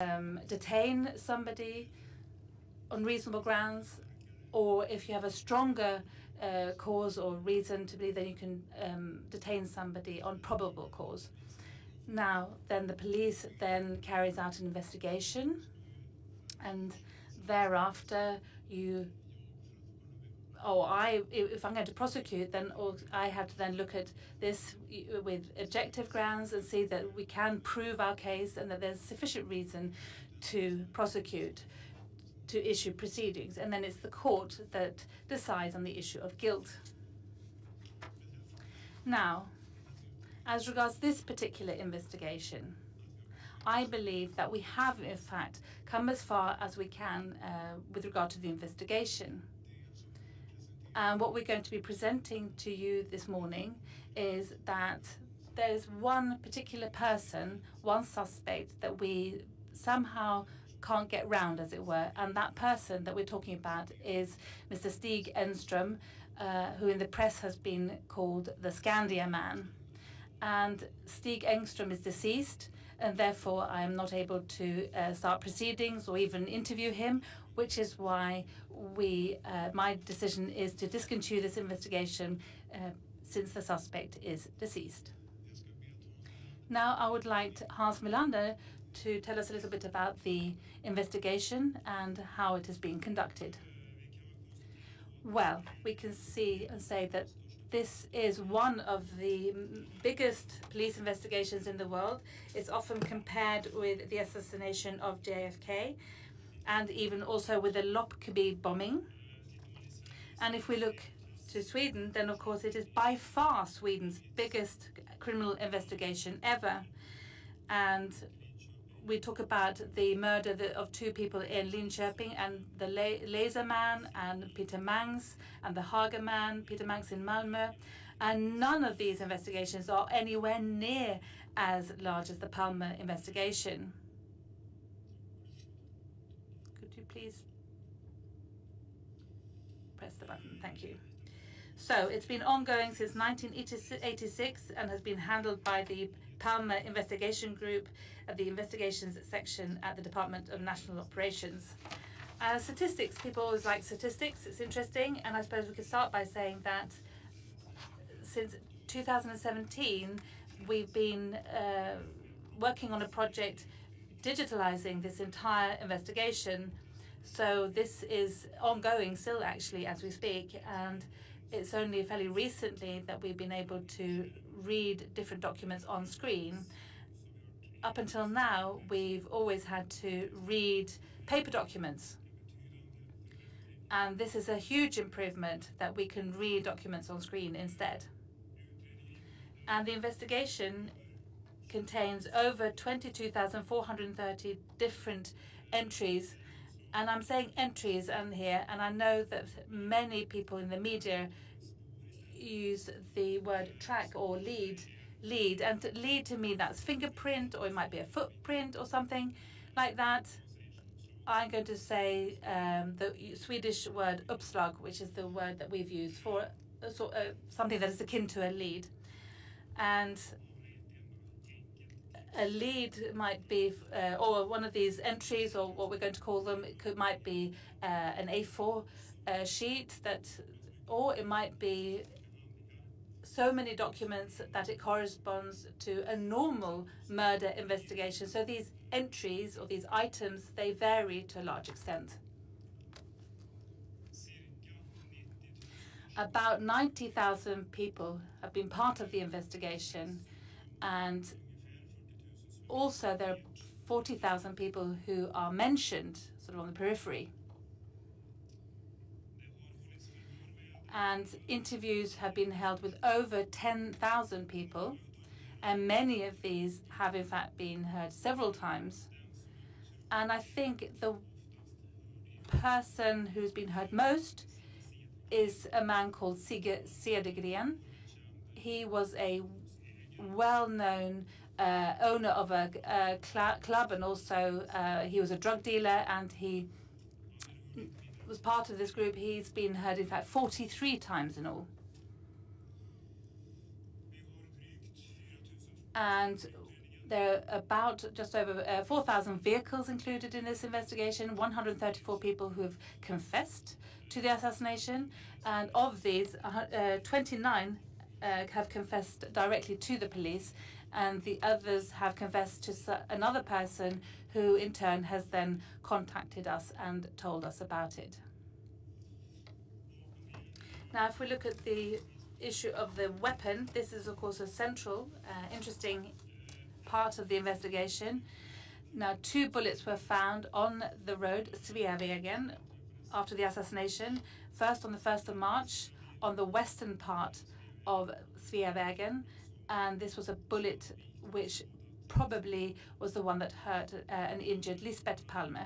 um, detain somebody on reasonable grounds, or if you have a stronger uh, cause or reason to believe, then you can um, detain somebody on probable cause. Now, then the police then carries out an investigation, and thereafter you oh, I if I'm going to prosecute, then I have to then look at this with objective grounds and see that we can prove our case and that there's sufficient reason to prosecute, to issue proceedings, and then it's the court that decides on the issue of guilt. Now, as regards this particular investigation, I believe that we have, in fact, come as far as we can uh, with regard to the investigation. And what we're going to be presenting to you this morning is that there's one particular person, one suspect that we somehow can't get round, as it were. And that person that we're talking about is Mr. Stig Engström, uh, who in the press has been called the Skandia man. And Stig Engström is deceased, and therefore I am not able to uh, start proceedings or even interview him, which is why we, uh, my decision is to discontinue this investigation uh, since the suspect is deceased. Now I would like Hans Melander to tell us a little bit about the investigation and how it is being conducted. Well, we can see and say that this is one of the biggest police investigations in the world. It's often compared with the assassination of JFK and even also with the Lockerbie bombing. And if we look to Sweden, then of course it is by far Sweden's biggest criminal investigation ever. And we talk about the murder of two people in Linköping and the Laser Man and Peter Mangs and the Haga Man, Peter Mangs in Malmö. And none of these investigations are anywhere near as large as the Palme investigation. Could you please press the button? Thank you. So it's been ongoing since 1986 and has been handled by the Palme Investigation Group at the Investigations section at the Department of National Operations. Uh, statistics, people always like statistics, it's interesting, and I suppose we could start by saying that since 2017, we've been uh, working on a project digitalizing this entire investigation. So this is ongoing still, actually, as we speak, and it's only fairly recently that we've been able to read different documents on screen. Up until now, we've always had to read paper documents. And this is a huge improvement that we can read documents on screen instead. And the investigation contains over 22,430 different entries. And I'm saying entries and here, and I know that many people in the media use the word track or lead, lead, and to lead to me that's fingerprint or it might be a footprint or something like that. I'm going to say um, the Swedish word uppslag, which is the word that we've used for a sort of, something that is akin to a lead. And a lead might be, uh, or one of these entries, or what we're going to call them, it could might be uh, an A4 uh, sheet that, or it might be so many documents that it corresponds to a normal murder investigation. So these entries or these items, they vary to a large extent. About 90,000 people have been part of the investigation and also there are 40,000 people who are mentioned sort of on the periphery. and interviews have been held with over 10,000 people, and many of these have in fact been heard several times. And I think the person who's been heard most is a man called Sigge Cedergren. He was a well-known uh, owner of a, a cl club, and also uh, he was a drug dealer, and he was part of this group, he's been heard, in fact, 43 times in all. And There are about just over uh, 4,000 vehicles included in this investigation, 134 people who have confessed to the assassination, and of these, uh, 29 uh, have confessed directly to the police, and the others have confessed to another person who, in turn, has then contacted us and told us about it. Now, if we look at the issue of the weapon, this is, of course, a central, uh, interesting part of the investigation. Now, two bullets were found on the road Sveavägen after the assassination. First, on the 1st of March, on the western part of Sveavägen, and this was a bullet which probably was the one that hurt uh, and injured Lisbeth Palme.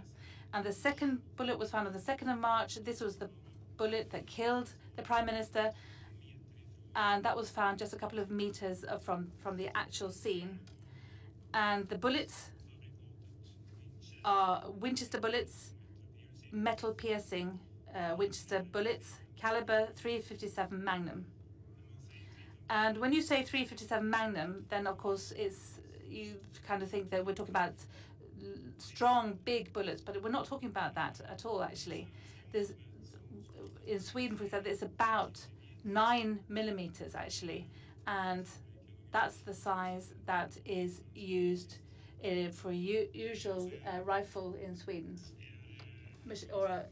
And the second bullet was found on the 2nd of March. This was the bullet that killed the Prime Minister, and that was found just a couple of meters from, from the actual scene. And the bullets are Winchester bullets, metal piercing uh, Winchester bullets, caliber 357 Magnum. And when you say 357 Magnum, then of course it's you kind of think that we're talking about strong, big bullets, but we're not talking about that at all. Actually, there's in Sweden, for example, it's about nine millimeters actually, and that's the size that is used uh, for a usual uh, rifle in Sweden. Or uh,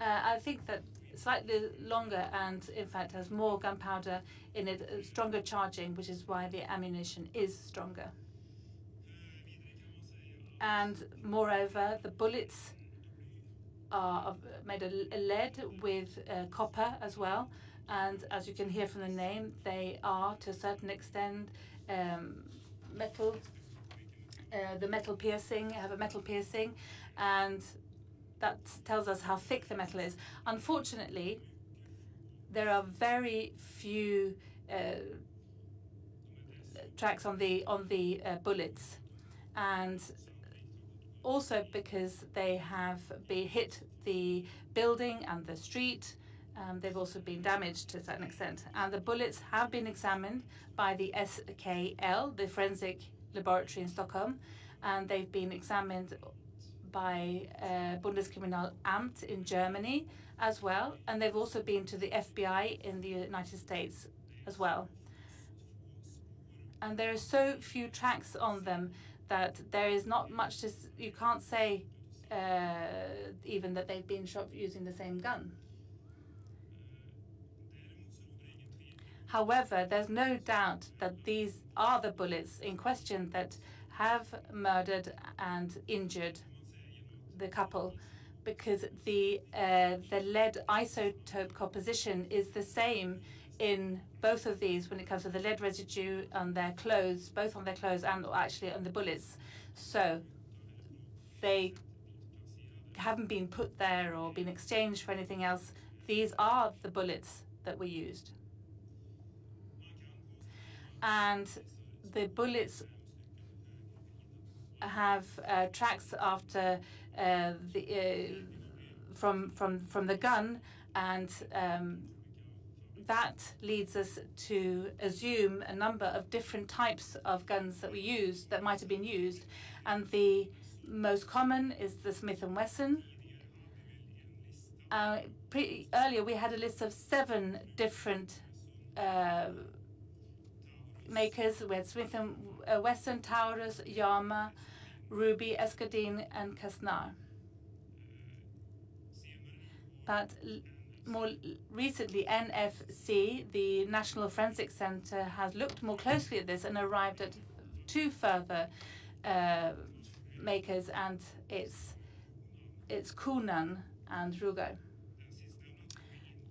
I think that slightly longer and in fact has more gunpowder in it, uh, stronger charging, which is why the ammunition is stronger. And moreover, the bullets are made of lead with uh, copper as well. And as you can hear from the name, they are to a certain extent um, metal. Uh, the metal piercing have a metal piercing, and that tells us how thick the metal is. Unfortunately, there are very few uh, tracks on the on the uh, bullets, and also because they have been hit the building and the street. Um, they've also been damaged to a certain extent. And the bullets have been examined by the SKL, the forensic laboratory in Stockholm, and they've been examined by uh, Bundeskriminalamt in Germany as well, and they've also been to the FBI in the United States as well. And there are so few tracks on them that there is not much to, you can't say uh, even that they've been shot using the same gun. However, there's no doubt that these are the bullets in question that have murdered and injured the couple because the uh, the lead isotope composition is the same in both of these when it comes to the lead residue on their clothes, both on their clothes and actually on the bullets. So they haven't been put there or been exchanged for anything else. These are the bullets that were used. And the bullets have uh, tracks after the uh, from from from the gun, and um, that leads us to assume a number of different types of guns that we used that might have been used, and the most common is the Smith and Wesson. Uh, earlier, we had a list of seven different uh, makers. We had Smith and uh, Wesson, Taurus, Llama, Ruby, Escadine, and Casnar. But more recently, NFC, the National Forensic Center, has looked more closely at this and arrived at two further uh, makers, and it's it's Konan and Ruger.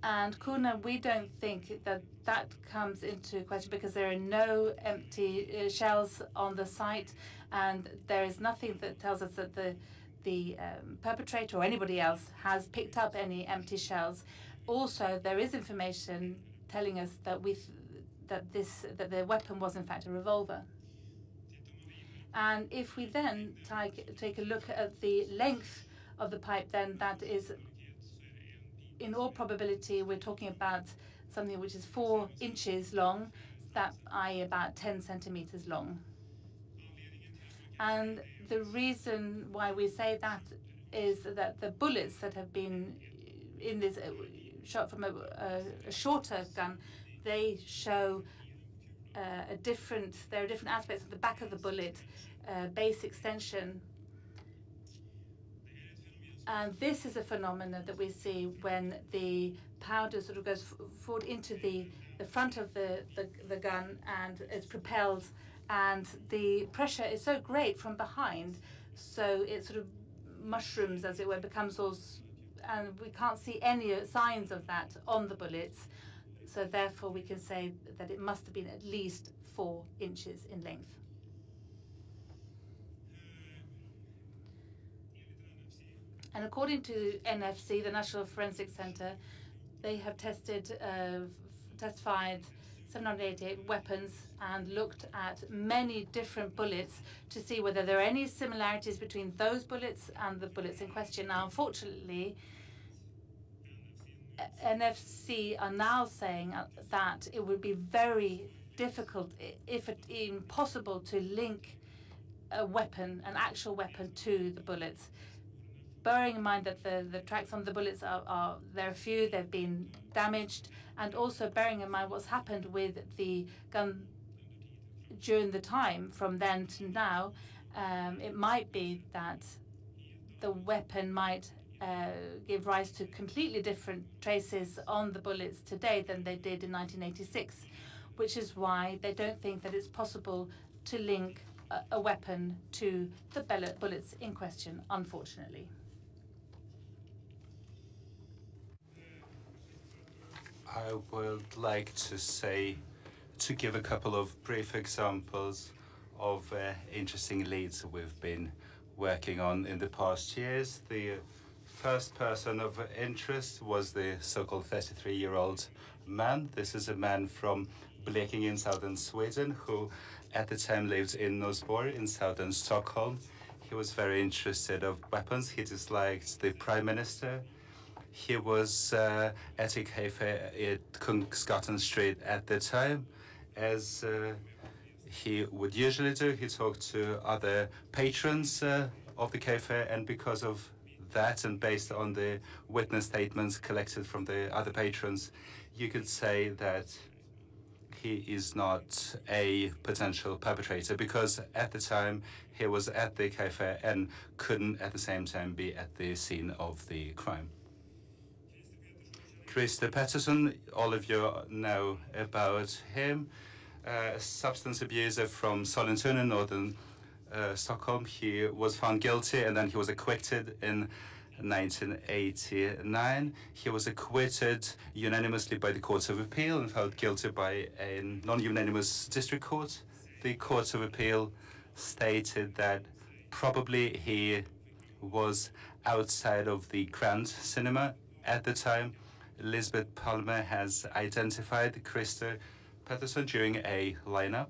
And Konan, we don't think that that comes into question because there are no empty uh, shells on the site, and there is nothing that tells us that the the um, perpetrator or anybody else has picked up any empty shells. Also, there is information telling us that we that this that the weapon was in fact a revolver. And if we then take take a look at the length of the pipe, then that is, in all probability, we're talking about something which is four inches long, that i.e. about 10 centimeters long. And the reason why we say that is that the bullets that have been in this uh, shot from a, a, a shorter gun, they show uh, a different, there are different aspects of the back of the bullet, uh, base extension. And this is a phenomenon that we see when the powder sort of goes forward into the, the front of the, the, the gun and is propelled and the pressure is so great from behind, so it sort of mushrooms, as it were, becomes all, and we can't see any signs of that on the bullets. So therefore, we can say that it must have been at least four inches in length. And according to NFC, the National Forensic Center, they have tested, uh, testified 788 weapons and looked at many different bullets to see whether there are any similarities between those bullets and the bullets in question. Now, unfortunately, NFC are now saying uh, that it would be very difficult, if impossible, to link a weapon, an actual weapon, to the bullets. Bearing in mind that the, the tracks on the bullets are, are there are few, they've been damaged, and also bearing in mind what's happened with the gun during the time from then to now, um, it might be that the weapon might uh, give rise to completely different traces on the bullets today than they did in 1986, which is why they don't think that it's possible to link a, a weapon to the bullets in question, unfortunately. I would like to say, to give a couple of brief examples of uh, interesting leads we've been working on in the past years. The first person of interest was the so-called 33-year-old man. This is a man from Blekinge in southern Sweden who at the time lived in Norsborg in southern Stockholm. He was very interested of weapons. He disliked the prime minister he was uh, at a cafe at Kungsgatan Street at the time, as uh, he would usually do. He talked to other patrons uh, of the cafe, and because of that, and based on the witness statements collected from the other patrons, you could say that he is not a potential perpetrator because at the time he was at the cafe and couldn't at the same time be at the scene of the crime. Christer Pettersson, all of you know about him. Uh, a substance abuser from Sollentuna, northern uh, Stockholm. He was found guilty and then he was acquitted in 1989. He was acquitted unanimously by the Court of Appeal and found guilty by a non-unanimous district court. The Court of Appeal stated that probably he was outside of the Grand Cinema at the time Lisbeth Palme has identified Christer Pettersson during a lineup.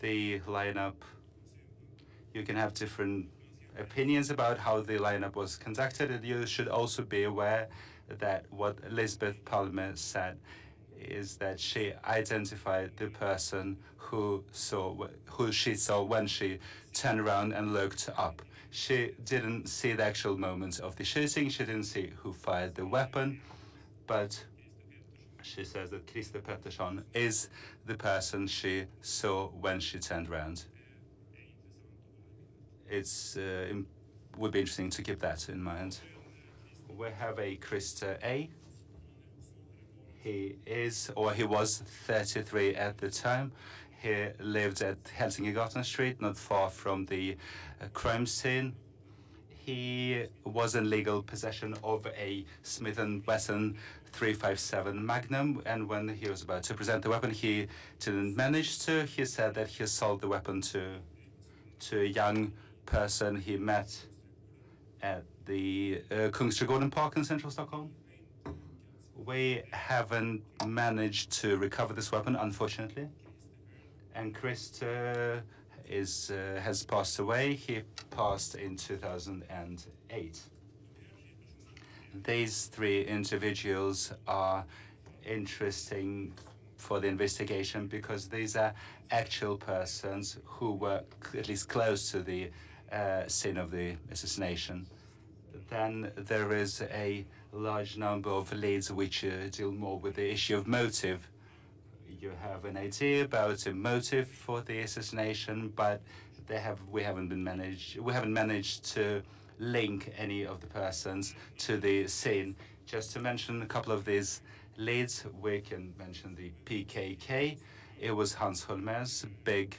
The lineup, you can have different opinions about how the lineup was conducted, and you should also be aware that what Lisbeth Palme said is that she identified the person who saw who she saw when she turned around and looked up. She didn't see the actual moments of the shooting. She didn't see who fired the weapon, but she says that Christer Pettersson is the person she saw when she turned around. It uh, would be interesting to keep that in mind. We have a Christer A. He is, or he was 33 at the time. He lived at Helsingegatan Street, not far from the crime scene. He was in legal possession of a Smith & Wesson 357 Magnum, and when he was about to present the weapon, he didn't manage to. He said that he sold the weapon to, to a young person he met at the uh, Kungsträdgården Park in central Stockholm. We haven't managed to recover this weapon, unfortunately and Christer is uh, has passed away. He passed in 2008. These three individuals are interesting for the investigation because these are actual persons who were at least close to the uh, scene of the assassination. Then there is a large number of leads which uh, deal more with the issue of motive. You have an idea about a motive for the assassination, but they have we haven't been managed we haven't managed to link any of the persons to the scene. Just to mention a couple of these leads, we can mention the PKK. It was Hans Holmér's big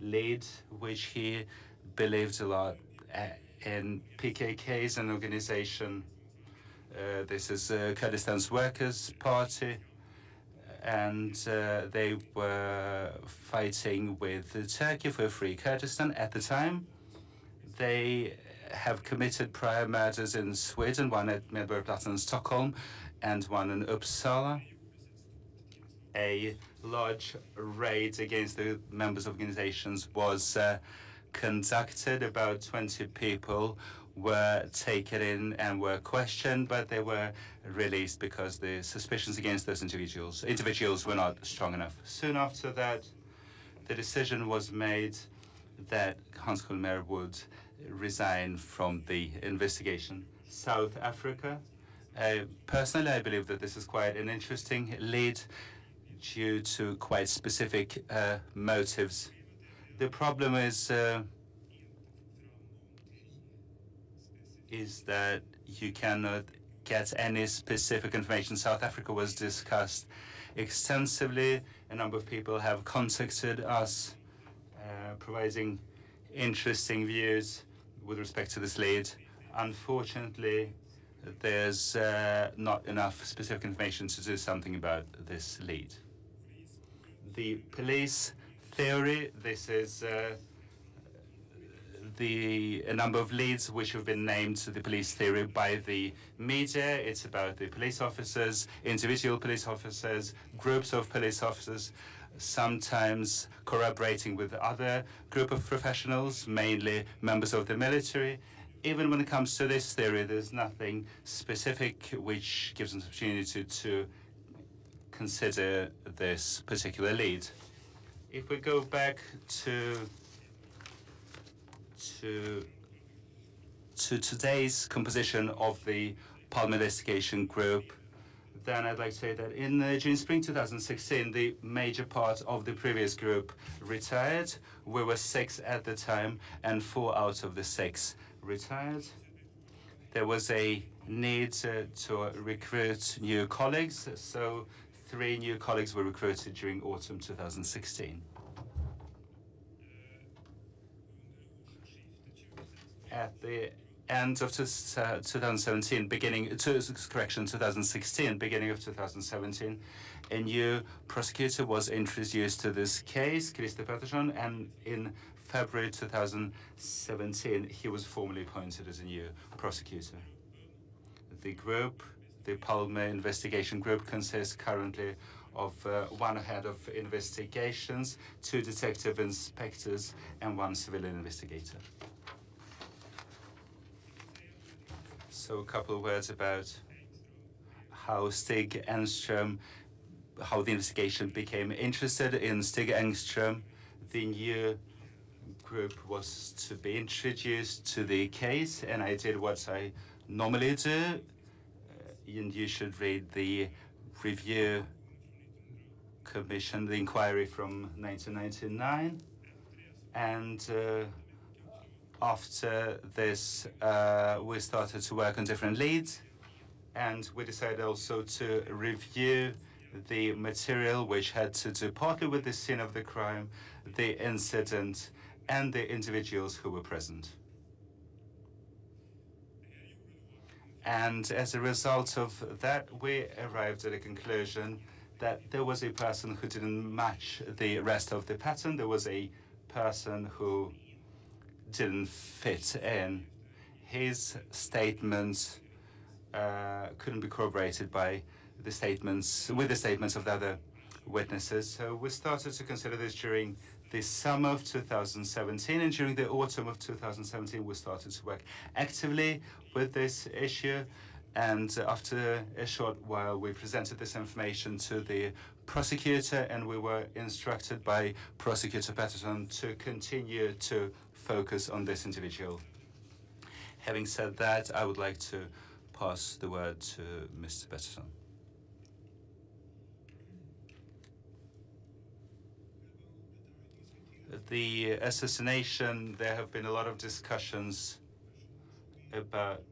lead, which he believed a lot uh, in PKK as an organization. Uh, this is uh, Kurdistan's Workers' Party, and uh, they were fighting with Turkey for free Kurdistan at the time. They have committed prior murders in Sweden, one at Medborgarplatsen in Stockholm and one in Uppsala. A large raid against the members of organizations was uh, conducted. About 20 people were taken in and were questioned, but they were released because the suspicions against those individuals individuals were not strong enough. Soon after that, the decision was made that Hans Holmér would resign from the investigation. South Africa. Uh, personally, I believe that this is quite an interesting lead due to quite specific uh, motives. The problem is uh, is that you cannot get any specific information. South Africa was discussed extensively. A number of people have contacted us, uh, providing interesting views with respect to this lead. Unfortunately, there's uh, not enough specific information to do something about this lead. The police theory, this is uh, the a number of leads which have been named to the police theory by the media. It's about the police officers, individual police officers, groups of police officers, sometimes corroborating with other group of professionals, mainly members of the military. Even when it comes to this theory, there's nothing specific which gives an opportunity to consider this particular lead. If we go back to to to today's composition of the Palme Investigation Group, then I'd like to say that in uh, June spring 2016, the major part of the previous group retired. We were six at the time, and four out of the six retired. There was a need to recruit new colleagues, so three new colleagues were recruited during autumn 2016. At the end of 2017, beginning, to, correction, 2016, beginning of 2017, a new prosecutor was introduced to this case, Krister Petersson, and in February 2017, he was formally appointed as a new prosecutor. The group, the Palme Investigation Group, consists currently of uh, one head of investigations, two detective inspectors, and one civilian investigator. So a couple of words about how Stig Engström, how the investigation became interested in Stig Engström. The new group was to be introduced to the case, and I did what I normally do. Uh, and you should read the review commission, the inquiry from 1999. And uh, after this, uh, we started to work on different leads, and we decided also to review the material which had to do partly with the scene of the crime, the incident, and the individuals who were present. And as a result of that, we arrived at a conclusion that there was a person who didn't match the rest of the pattern. There was a person who didn't fit in. His statements uh, couldn't be corroborated by the statements, with the statements of the other witnesses. So we started to consider this during the summer of 2017, and during the autumn of 2017, we started to work actively with this issue. And after a short while, we presented this information to the prosecutor, and we were instructed by Prosecutor Petersson to continue to focus on this individual. Having said that, I would like to pass the word to Mr. Petersson. The assassination, there have been a lot of discussions about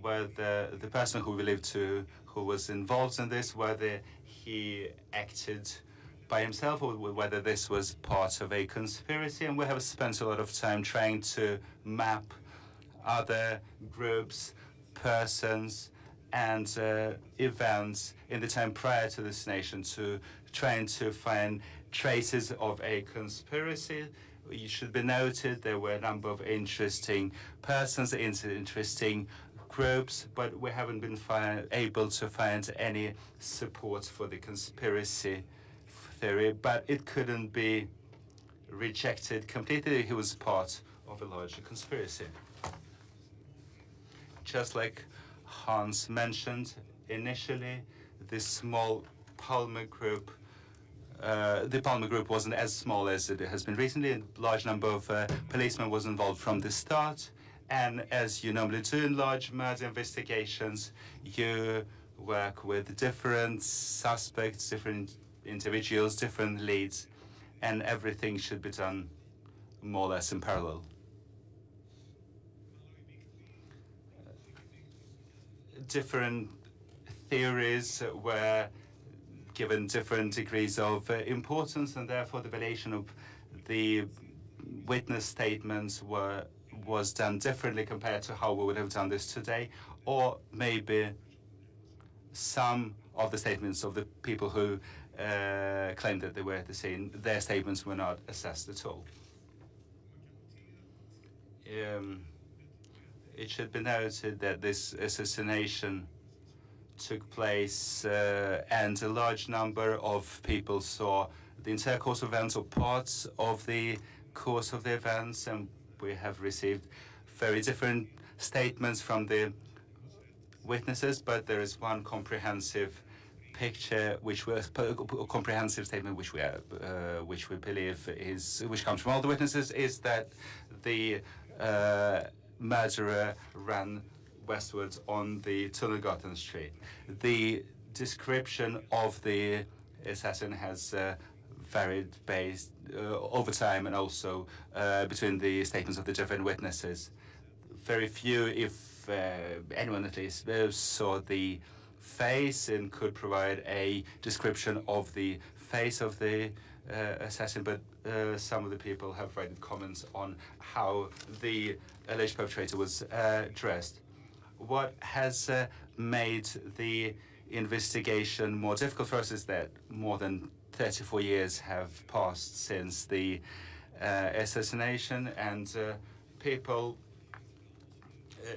whether the person who we believe to who was involved in this, whether he acted by himself or whether this was part of a conspiracy. And we have spent a lot of time trying to map other groups, persons, and uh, events in the time prior to this nation to trying to find traces of a conspiracy. It should be noted there were a number of interesting persons, interesting groups, but we haven't been able to find any support for the conspiracy theory, but it couldn't be rejected completely. He was part of a larger conspiracy. Just like Hans mentioned initially, this small Palme group uh, the Palme group wasn't as small as it has been recently. A large number of uh, policemen was involved from the start. And as you normally do in large murder investigations, you work with different suspects, different individuals, different leads, and everything should be done more or less in parallel. Different theories were given different degrees of uh, importance, and therefore the valuation of the witness statements were was done differently compared to how we would have done this today, or maybe some of the statements of the people who uh, claimed that they were at the scene, their statements were not assessed at all. Um, it should be noted that this assassination took place uh, and a large number of people saw the entire course of events or parts of the course of the events and we have received very different statements from the witnesses, but there is one comprehensive picture, which was a comprehensive statement, which we uh, which we believe is which comes from all the witnesses, is that the uh, murderer ran westwards on the Tunnelgatan Street. The description of the assassin has uh, varied based uh, over time and also uh, between the statements of the different witnesses. Very few, if uh, anyone at least, saw the face and could provide a description of the face of the uh, assassin, but uh, some of the people have written comments on how the alleged perpetrator was dressed. What has made the investigation more difficult for us is that more than 34 years have passed since the uh, assassination, and uh, people,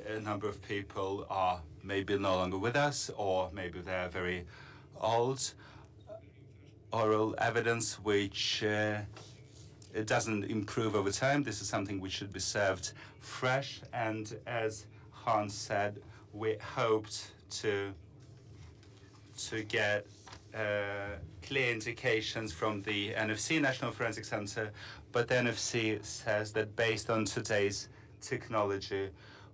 a number of people are maybe no longer with us, or maybe they're very old. Oral evidence which uh, it doesn't improve over time. This is something which should be served fresh, and as Hans said, we hoped to to get uh, clear indications from the NFC, National Forensic Center, but the NFC says that based on today's technology,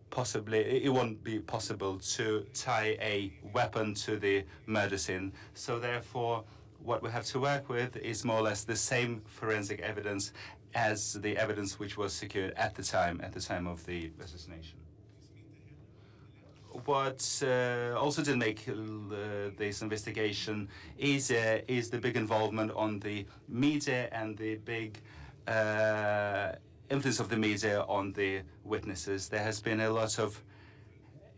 possibly it won't be possible to tie a weapon to the murder scene. So therefore, what we have to work with is more or less the same forensic evidence as the evidence which was secured at the time, at the time of the assassination. What uh, also did make uh, this investigation easier is the big involvement on the media and the big uh, influence of the media on the witnesses. There has been a lot of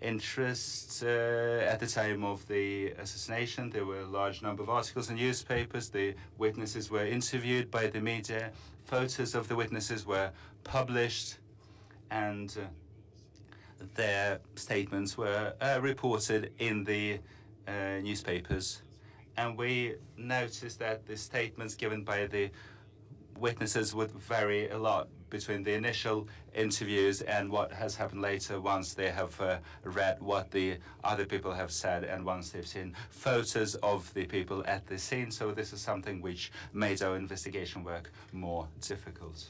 interest uh, at the time of the assassination. There were a large number of articles in newspapers. The witnesses were interviewed by the media. Photos of the witnesses were published, and uh, their statements were uh, reported in the uh, newspapers. And we noticed that the statements given by the witnesses would vary a lot between the initial interviews and what has happened later once they have uh, read what the other people have said and once they've seen photos of the people at the scene. So this is something which made our investigation work more difficult.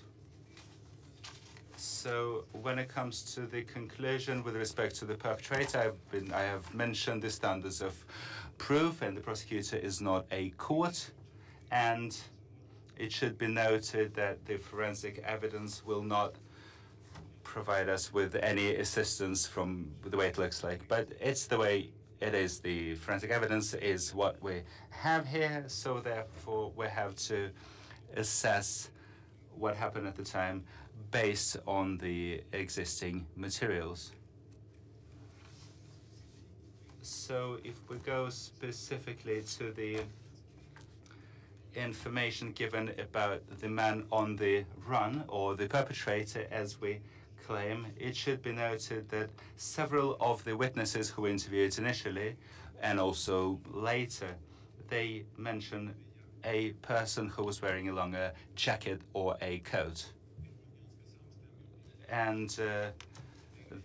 So when it comes to the conclusion with respect to the perpetrator, I've been, I have mentioned the standards of proof and the prosecutor is not a court and it should be noted that the forensic evidence will not provide us with any assistance from the way it looks like, but it's the way it is. The forensic evidence is what we have here, so therefore we have to assess what happened at the time based on the existing materials. So if we go specifically to the information given about the man on the run or the perpetrator as we claim, it should be noted that several of the witnesses who interviewed initially and also later, they mention a person who was wearing a longer jacket or a coat. And uh,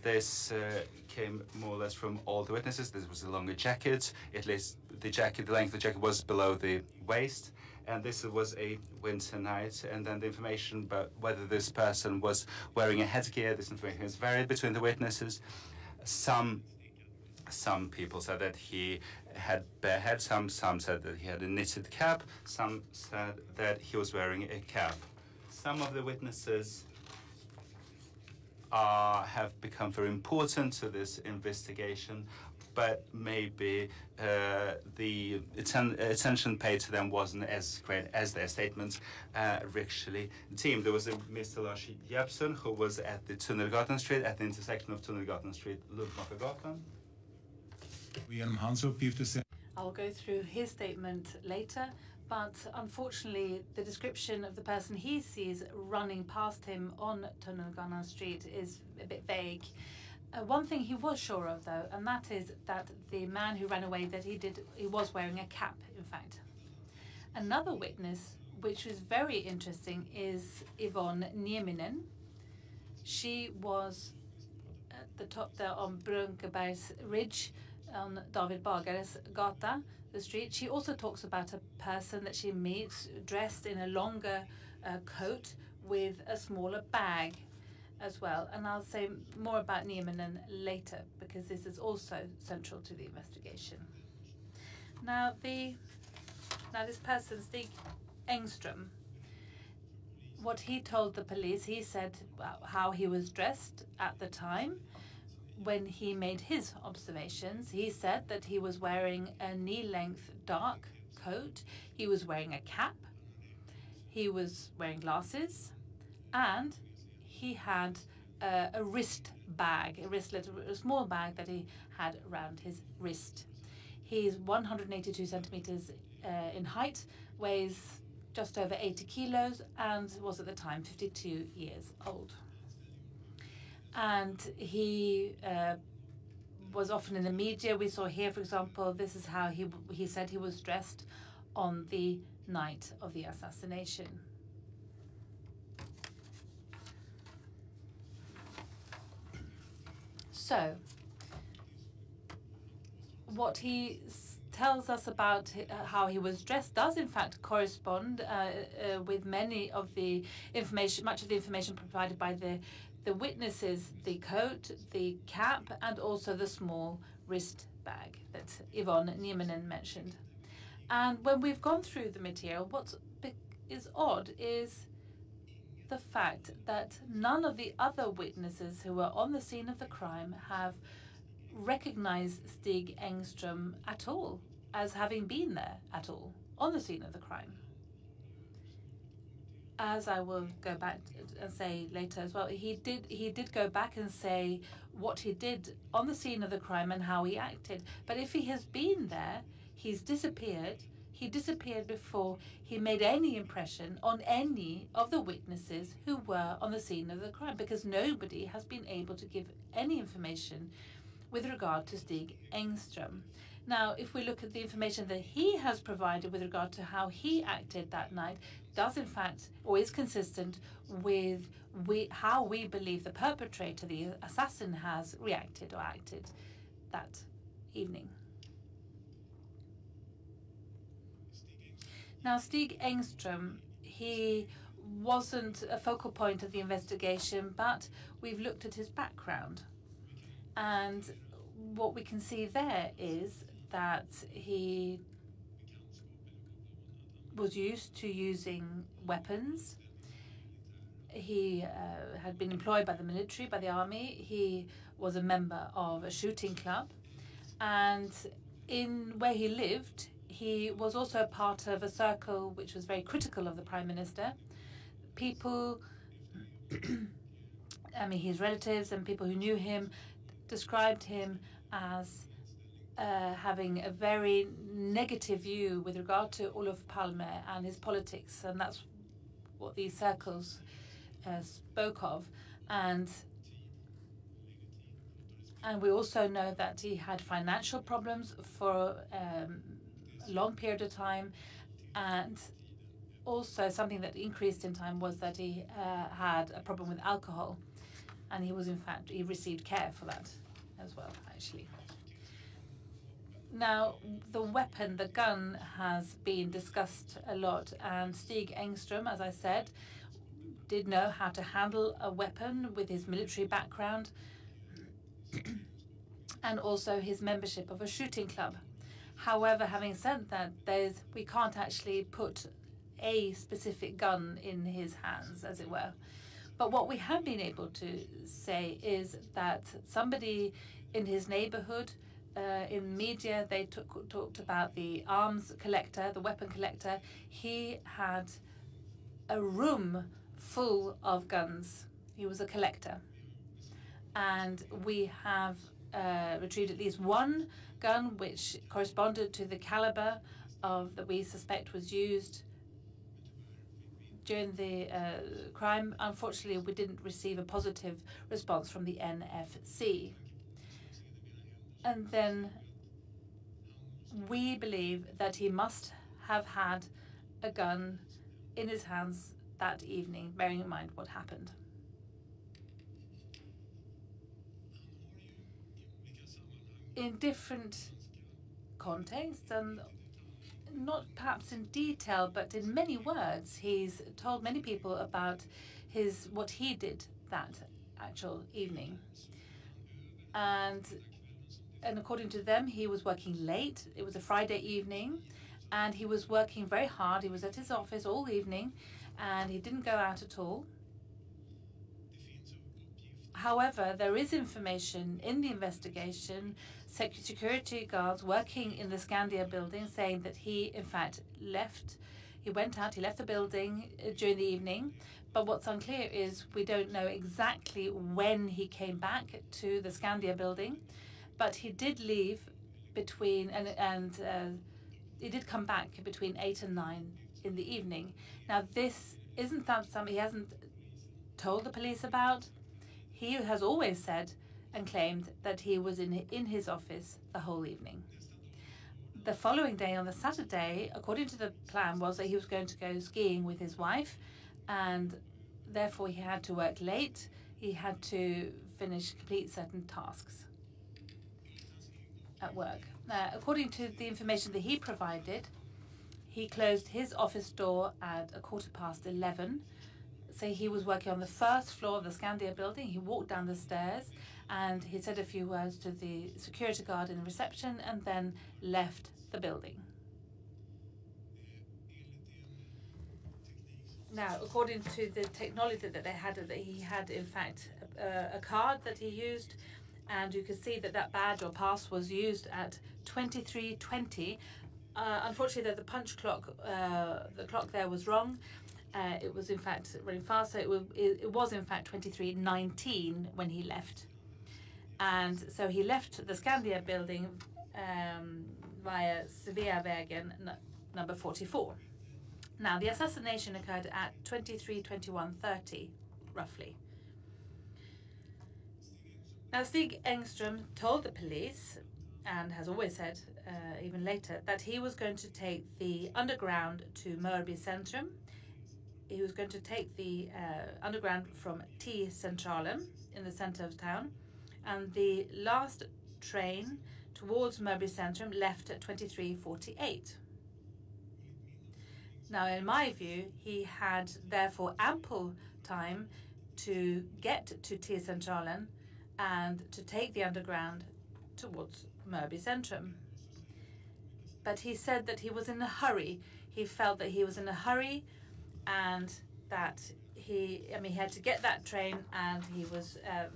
this uh, came more or less from all the witnesses. This was a longer jacket. At least the jacket, the length of the jacket was below the waist and this was a winter night. And then the information about whether this person was wearing a headgear, this information has varied between the witnesses. Some some people said that he had bare head, some, some said that he had a knitted cap, some said that he was wearing a cap. Some of the witnesses uh, have become very important to this investigation but maybe uh, the atten attention paid to them wasn't as great as their statements uh, actually deemed. There was a Mr. Lars Jeppsson who was at the Tunnelgatan Street, at the intersection of Tunnelgatan Street, Luntmakargatan. I'll go through his statement later, but unfortunately, the description of the person he sees running past him on Tunnelgatan Street is a bit vague. Uh, one thing he was sure of, though, and that is that the man who ran away, that he did, he was wearing a cap, in fact. Another witness, which was very interesting, is Yvonne Nieminen. She was at the top there on Brunkebergs Ridge, on David Bagares Gata, the street. She also talks about a person that she meets dressed in a longer uh, coat with a smaller bag as well. And I'll say more about Nieminen later because this is also central to the investigation. Now the now this person, Stig Engström, what he told the police, he said how he was dressed at the time when he made his observations. He said that he was wearing a knee-length dark coat, he was wearing a cap, he was wearing glasses, and he had uh, a wrist bag, a wristlet, a small bag that he had around his wrist. He's 182 centimeters uh, in height, weighs just over 80 kilos, and was at the time 52 years old. And he uh, was often in the media. We saw here, for example, this is how he he said he was dressed on the night of the assassination. So, what he tells us about uh, how he was dressed does in fact correspond uh, uh, with many of the information, much of the information provided by the the witnesses, the coat, the cap, and also the small wrist bag that Yvonne Nieminen mentioned. And when we've gone through the material, what is odd is the fact that none of the other witnesses who were on the scene of the crime have recognized Stig Engström at all as having been there at all on the scene of the crime. As I will go back and say later as well, he did he did go back and say what he did on the scene of the crime and how he acted. But if he has been there, he's disappeared he disappeared before he made any impression on any of the witnesses who were on the scene of the crime because nobody has been able to give any information with regard to Stig Engström. Now, if we look at the information that he has provided with regard to how he acted that night, does in fact or is consistent with we, how we believe the perpetrator, the assassin, has reacted or acted that evening. Now, Stig Engström, he wasn't a focal point of the investigation, but we've looked at his background. And what we can see there is that he was used to using weapons. He uh, had been employed by the military, by the army. He was a member of a shooting club. And in where he lived, he was also part of a circle which was very critical of the prime minister. People, I mean, his relatives and people who knew him described him as uh, having a very negative view with regard to Olof Palme and his politics, and that's what these circles uh, spoke of. And and we also know that he had financial problems for um, long period of time, and also something that increased in time was that he uh, had a problem with alcohol, and he was in fact he received care for that as well, actually. Now, the weapon, the gun, has been discussed a lot, and Stig Engström, as I said, did know how to handle a weapon with his military background and also his membership of a shooting club. However, having said that, there's we can't actually put a specific gun in his hands, as it were. But what we have been able to say is that somebody in his neighborhood, uh, in media, they took, talked about the arms collector, the weapon collector. He had a room full of guns. He was a collector. And we have uh, retrieved at least one gun which corresponded to the caliber of that we suspect was used during the uh, crime. Unfortunately, we didn't receive a positive response from the NFC. And then we believe that he must have had a gun in his hands that evening, bearing in mind what happened. In different contexts and not perhaps in detail, but in many words, he's told many people about his what he did that actual evening. And and according to them, he was working late. It was a Friday evening, and he was working very hard. He was at his office all evening, and he didn't go out at all. However, there is information in the investigation, security guards working in the Skandia building saying that he, in fact, left. He went out, he left the building uh, during the evening. But what's unclear is we don't know exactly when he came back to the Skandia building. But he did leave between, and, and uh, he did come back between 8 and 9 in the evening. Now, this isn't that something he hasn't told the police about. He has always said and claimed that he was in, in his office the whole evening. The following day, on the Saturday, according to the plan, was that he was going to go skiing with his wife, and therefore he had to work late. He had to finish, complete certain tasks at work. Uh, according to the information that he provided, he closed his office door at a quarter past 11. So he was working on the first floor of the Skandia building. He walked down the stairs and he said a few words to the security guard in reception and then left the building. Now, according to the technology that they had, that he had in fact a, a card that he used and you can see that that badge or pass was used at 2320. Uh, unfortunately, the, the punch clock, uh, the clock there was wrong. Uh, it was in fact running fast, so it, was, it was in fact 2319 when he left. And so he left the Skandia building um, via Sveavägen number 44. Now, the assassination occurred at 23:21:30, roughly. Now, Stig Engström told the police, and has always said uh, even later, that he was going to take the underground to Mörby Centrum. He was going to take the uh, underground from T Centralen in the center of town, and the last train towards Mörby Centrum left at 2348. Now, in my view, he had therefore ample time to get to T Centralen and to take the underground towards Mörby Centrum. But he said that he was in a hurry. He felt that he was in a hurry and that he, I mean, he had to get that train and he was um,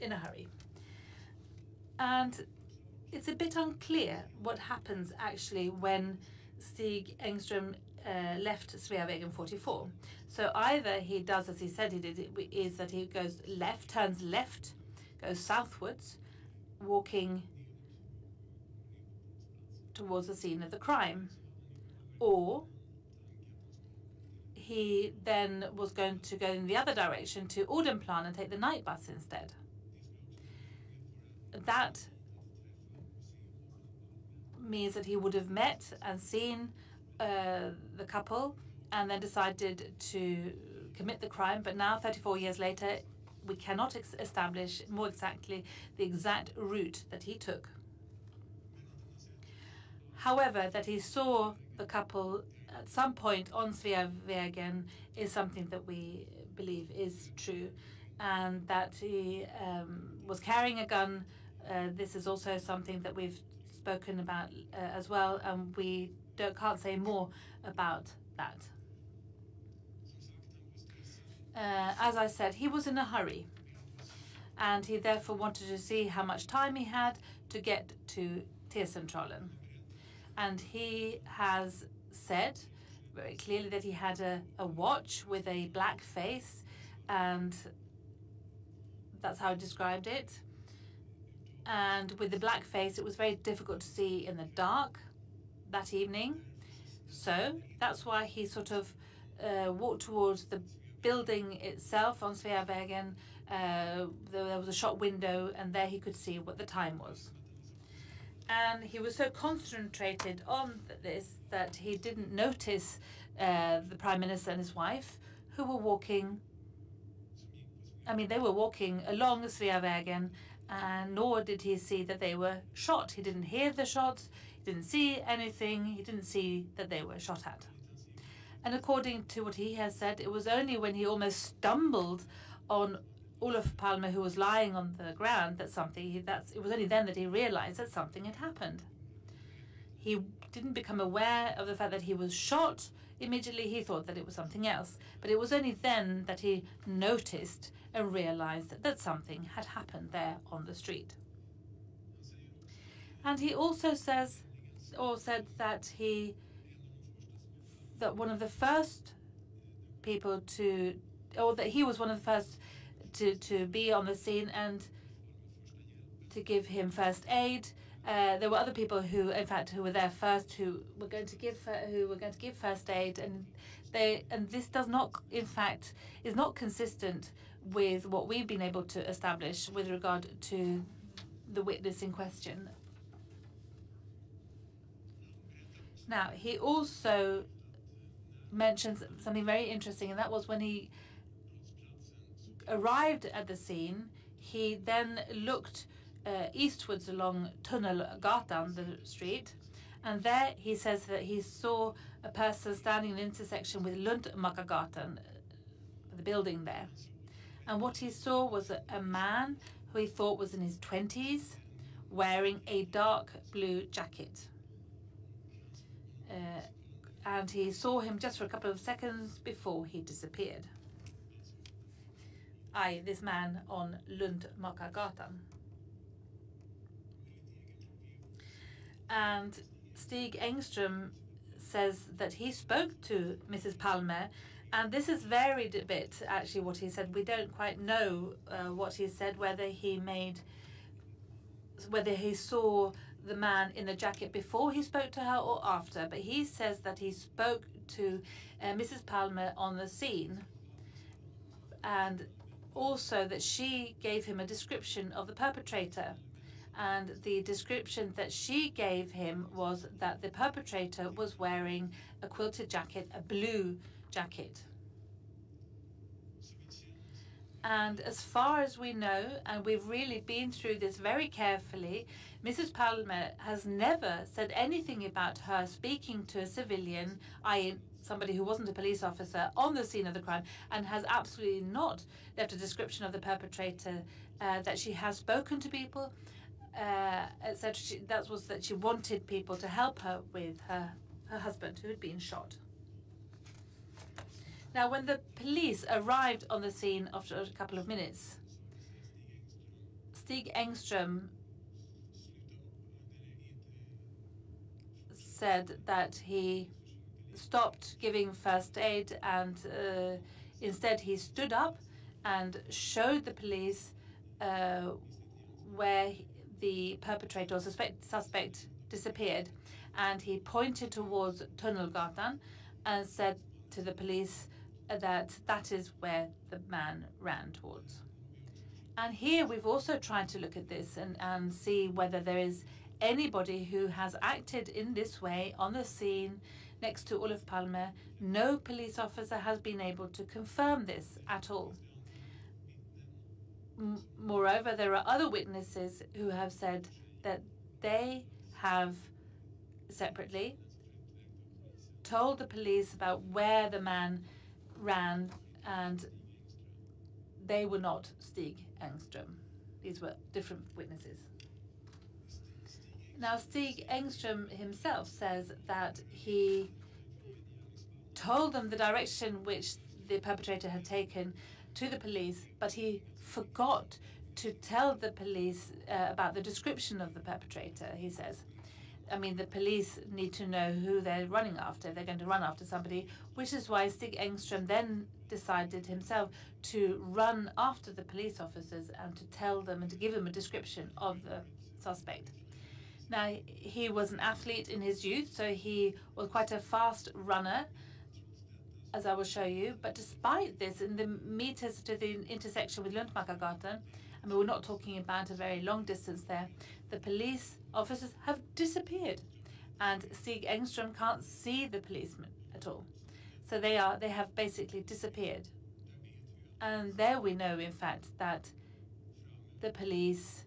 in a hurry. And it's a bit unclear what happens actually when Stig Engström uh, left Sveavägen 44. So either he does as he said he did, is that he goes left, turns left, goes southwards, walking towards the scene of the crime, or he then was going to go in the other direction to Odenplan and take the night bus instead. That means that he would have met and seen uh, the couple and then decided to commit the crime. But now, 34 years later, we cannot establish more exactly the exact route that he took. However, that he saw the couple at some point on Sveavägen is something that we believe is true, and that he um, was carrying a gun. Uh, this is also something that we've spoken about uh, as well, and we can't say more about that. Uh, as I said, he was in a hurry, and he therefore wanted to see how much time he had to get to T-Centralen. And he has said very clearly that he had a, a watch with a black face, and that's how he described it. And with the black face, it was very difficult to see in the dark that evening. So that's why he sort of uh, walked towards the building itself on Sveavägen. Uh, there was a shop window, and there he could see what the time was. And he was so concentrated on this that he didn't notice uh, the Prime Minister and his wife, who were walking. I mean, they were walking along Sveavägen, and nor did he see that they were shot. He didn't hear the shots, he didn't see anything, he didn't see that they were shot at. And according to what he has said, it was only when he almost stumbled on Olof Palme, who was lying on the ground, that something, that's, it was only then that he realized that something had happened. He didn't become aware of the fact that he was shot. Immediately he thought that it was something else. But it was only then that he noticed and realized that something had happened there on the street. And he also says, or said that he, that one of the first people to, or that he was one of the first to, to be on the scene and to give him first aid. Uh, there were other people who, in fact, who were there first, who were going to give who were going to give first aid, and they and this does not, in fact, is not consistent with what we've been able to establish with regard to the witness in question. Now, he also mentions something very interesting, and that was when he arrived at the scene, he then looked uh, eastwards along Tunnelgatan, the street, and there he says that he saw a person standing in an intersection with Luntmakargatan, the building there. And what he saw was a, a man who he thought was in his 20s wearing a dark blue jacket. Uh, and he saw him just for a couple of seconds before he disappeared. I, this man on Luntmakargatan. And Stig Engström says that he spoke to Mrs. Palme and this is varied a bit, actually, what he said. We don't quite know uh, what he said, whether he made, whether he saw the man in the jacket before he spoke to her or after. But he says that he spoke to uh, Mrs. Palme on the scene. And also that she gave him a description of the perpetrator. And the description that she gave him was that the perpetrator was wearing a quilted jacket, a blue jacket. And as far as we know, and we've really been through this very carefully, Mrs. Palme has never said anything about her speaking to a civilian, i.e., somebody who wasn't a police officer, on the scene of the crime, and has absolutely not left a description of the perpetrator. Uh, that she has spoken to people, uh, etc. That was that she wanted people to help her with her her husband who had been shot. Now, when the police arrived on the scene after a couple of minutes, Stig Engström said that he stopped giving first aid and uh, instead he stood up and showed the police uh, where the perpetrator or suspect, suspect disappeared and he pointed towards Tunnelgatan and said to the police that that is where the man ran towards. And here we've also tried to look at this and, and see whether there is anybody who has acted in this way on the scene next to Olof Palme. No police officer has been able to confirm this at all. Moreover, there are other witnesses who have said that they have separately told the police about where the man ran and they were not Stig Engström. These were different witnesses. Now, Stig Engström himself says that he told them the direction which the perpetrator had taken to the police, but he forgot to tell the police uh, about the description of the perpetrator, he says. I mean, the police need to know who they're running after. They're going to run after somebody, which is why Stig Engström then decided himself to run after the police officers and to tell them and to give them a description of the suspect. Now, he was an athlete in his youth, so he was quite a fast runner, as I will show you. But despite this, in the meters to the intersection with Luntmakargatan, I mean, we're not talking about a very long distance there, the police officers have disappeared. And Stig Engström can't see the policemen at all. So they are they have basically disappeared. And there we know, in fact, that the police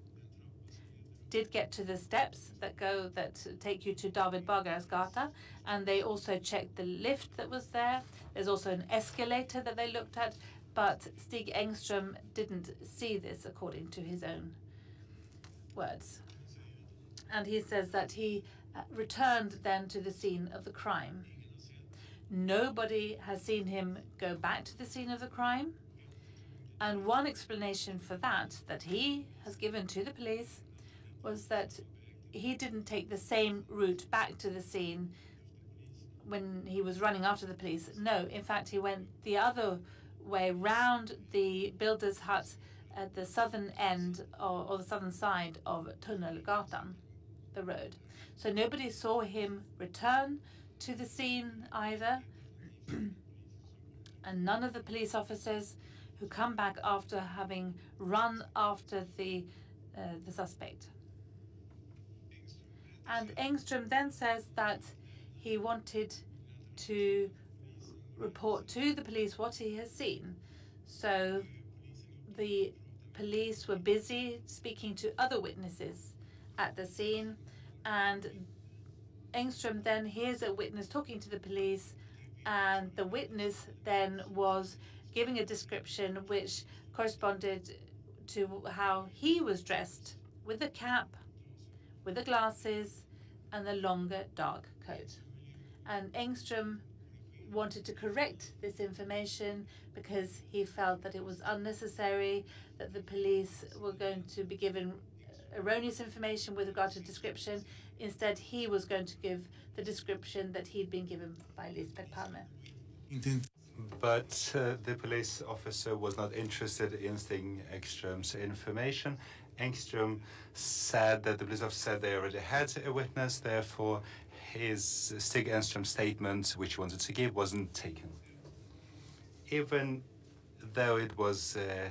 did get to the steps that go that take you to David Bagares gata, and they also checked the lift that was there. There's also an escalator that they looked at, but Stig Engström didn't see this according to his own words. And he says that he uh, returned then to the scene of the crime. Nobody has seen him go back to the scene of the crime. And one explanation for that, that he has given to the police, was that he didn't take the same route back to the scene when he was running after the police. No, in fact, he went the other way round the builder's hut at the southern end or, or the southern side of Tunnelgatan, the road. So nobody saw him return to the scene either. and none of the police officers who come back after having run after the uh, the suspect. And Engström then says that he wanted to report to the police what he has seen. So the police were busy speaking to other witnesses at the scene, and Engström then hears a witness talking to the police, and the witness then was giving a description which corresponded to how he was dressed with a cap with the glasses and the longer dark coat. And Engström wanted to correct this information because he felt that it was unnecessary, that the police were going to be given erroneous information with regard to description. Instead, he was going to give the description that he'd been given by Lisbeth Palme. But uh, the police officer was not interested in Stig Engström's information. Engström said that the police officer said they already had a witness, therefore his Stig Engström statement, which he wanted to give, wasn't taken. Even though it was uh,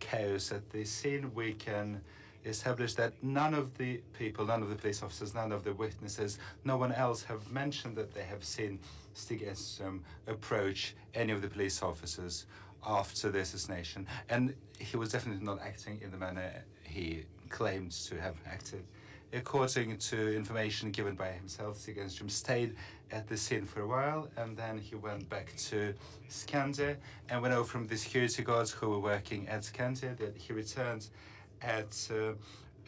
chaos at the scene, we can establish that none of the people, none of the police officers, none of the witnesses, no one else have mentioned that they have seen Stig Engström approach any of the police officers after the assassination. And he was definitely not acting in the manner he claimed to have acted. According to information given by himself, Engström stayed at the scene for a while and then he went back to Skandia and we know from the security guards who were working at Skandia that he returned at uh,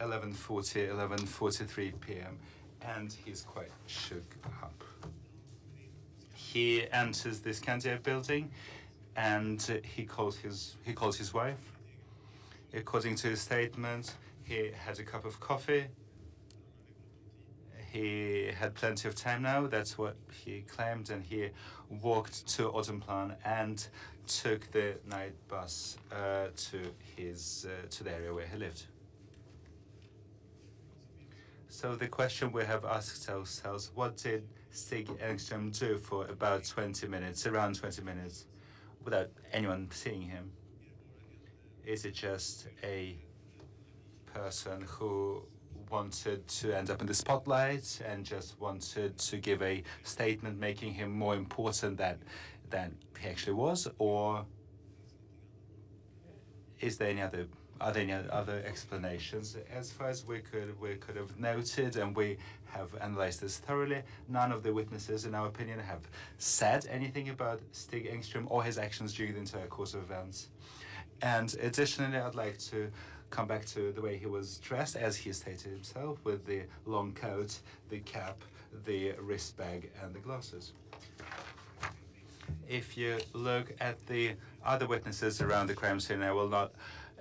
11.40, 11.43 p.m. and he's quite shook up. He enters the Skandia building and uh, he calls his he calls his wife. According to his statement, he had a cup of coffee. He had plenty of time now, that's what he claimed, and he walked to Odenplan and took the night bus uh, to his uh, to the area where he lived. So the question we have asked ourselves, what did Stig Engström do for about 20 minutes, around 20 minutes, without anyone seeing him? Is it just a person who wanted to end up in the spotlight and just wanted to give a statement making him more important than than he actually was, or is there any other are there any other explanations? As far as we could we could have noted, and we have analyzed this thoroughly, none of the witnesses, in our opinion, have said anything about Stig Engström or his actions during the entire course of events. And additionally, I'd like to come back to the way he was dressed, as he stated himself, with the long coat, the cap, the wrist bag, and the glasses. If you look at the other witnesses around the crime scene, I will not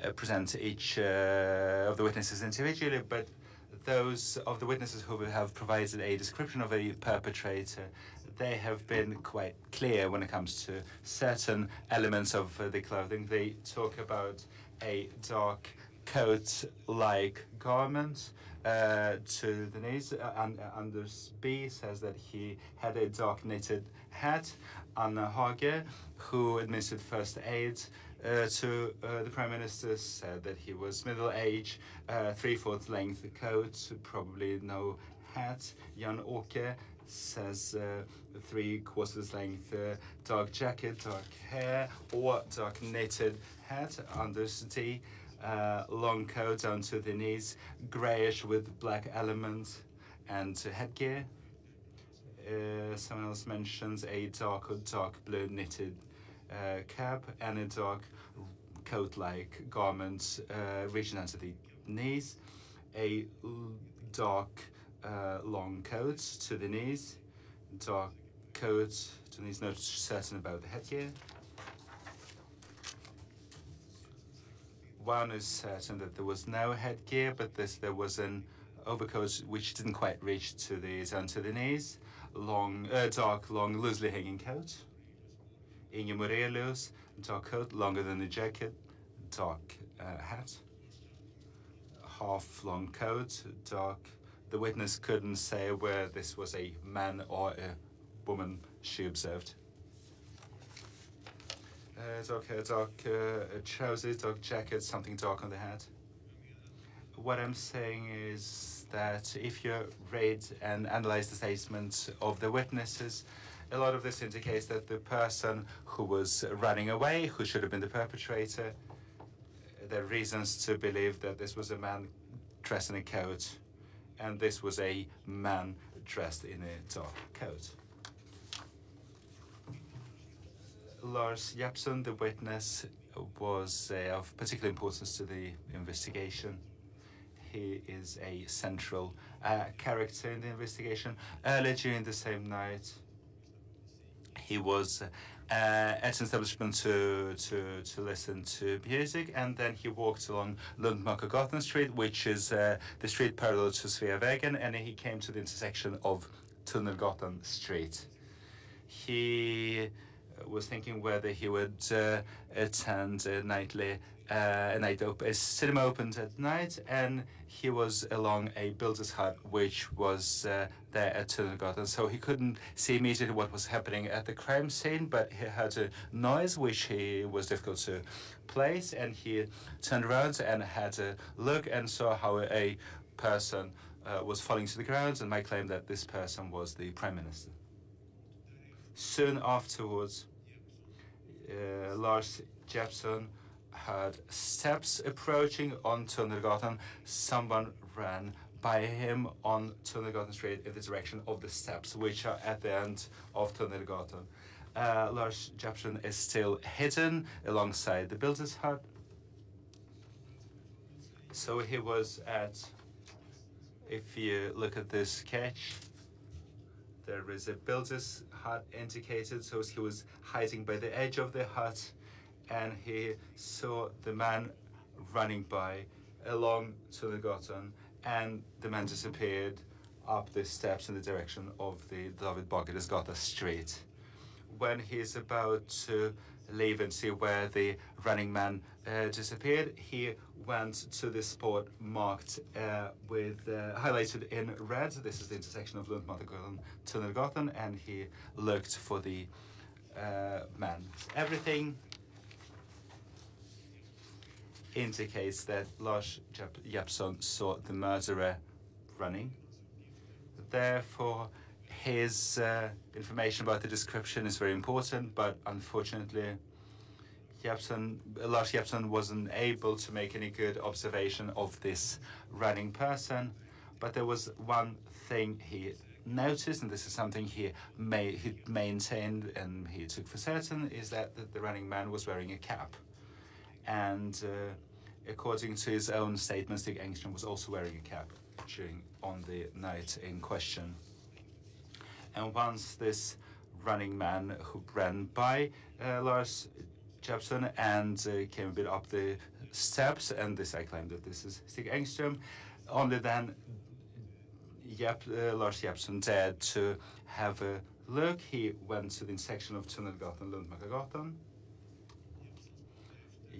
uh, present each uh, of the witnesses individually, but those of the witnesses who have provided a description of a perpetrator, they have been quite clear when it comes to certain elements of the clothing. They talk about a dark coat-like garment uh, to the knees. Uh, and uh, Anders B says that he had a dark knitted hat. Anna Hage, who administered first aid uh, to uh, the Prime Minister, said that he was middle-aged, uh, three-fourths length coat, probably no hat. Jan Åke says uh, three quarters length uh, dark jacket, dark hair, or dark knitted hat. D uh, long coat down to the knees, grayish with black elements and headgear. Uh, someone else mentions a dark or dark blue knitted uh, cap and a dark coat-like garment uh, reaching to the knees, a dark uh, long coat to the knees, dark coat to the knees, not certain about the headgear. one is certain that there was no headgear, but this, there was an overcoat which didn't quite reach to the down to the knees, long, uh, dark, long, loosely hanging coat. Inge Morelius, dark coat, longer than the jacket, dark uh, hat, half long coat, dark. The witness couldn't say where this was a man or a woman she observed. Uh, dark hair, dark uh, trousers, dark jacket, something dark on the head. What I'm saying is that if you read and analyze the statements of the witnesses, a lot of this indicates that the person who was running away, who should have been the perpetrator, there are reasons to believe that this was a man dressed in a coat, and this was a man dressed in a dark coat. Lars Jeppsson, the witness, was uh, of particular importance to the investigation. He is a central uh, character in the investigation. Earlier during the same night, he was uh, at an establishment to, to, to listen to music, and then he walked along Luntmakargatan Street, which is uh, the street parallel to Sveavägen, and he came to the intersection of Tunnelgatan Street. He was thinking whether he would uh, attend a nightly uh, a night op- a cinema opened at night, and he was along a builder's hut, which was uh, there at Tunnelgatan. So he couldn't see immediately what was happening at the crime scene, but he heard a noise which he was difficult to place, and he turned around and had a look and saw how a person uh, was falling to the ground, and might claim that this person was the prime minister. Soon afterwards, uh, Lars Jeppsson heard steps approaching on Tunnelgatan. Someone ran by him on Tunnelgatan Street in the direction of the steps, which are at the end of Tunnelgatan. Uh, Lars Jeppsson is still hidden alongside the builder's hut. So he was at, if you look at this sketch, there is a builder's hut indicated, so he was hiding by the edge of the hut and he saw the man running by along to the Gotton, and the man disappeared up the steps in the direction of the David Bagares Gata street. When he's about to leave and see where the running man uh, disappeared, he went to the spot marked uh, with uh, highlighted in red. This is the intersection of Luntmakargatan Tunnelgatan, and he looked for the uh, man. Everything indicates that Lars Jeppsson saw the murderer running. Therefore, his uh, information about the description is very important, but unfortunately, Jeppsson, Lars Jeppsson wasn't able to make any good observation of this running person. But there was one thing he noticed, and this is something he, may, he maintained and he took for certain, is that the, the running man was wearing a cap. And uh, according to his own statement, Stig Engström was also wearing a cap during on the night in question. And once this running man who ran by uh, Lars Jeppsson and uh, came a bit up the steps, and this I claim that this is Stig Engström, only then Jep, uh, Lars Jeppsson dared to have a look. He went to the intersection of Tunnelgatan and.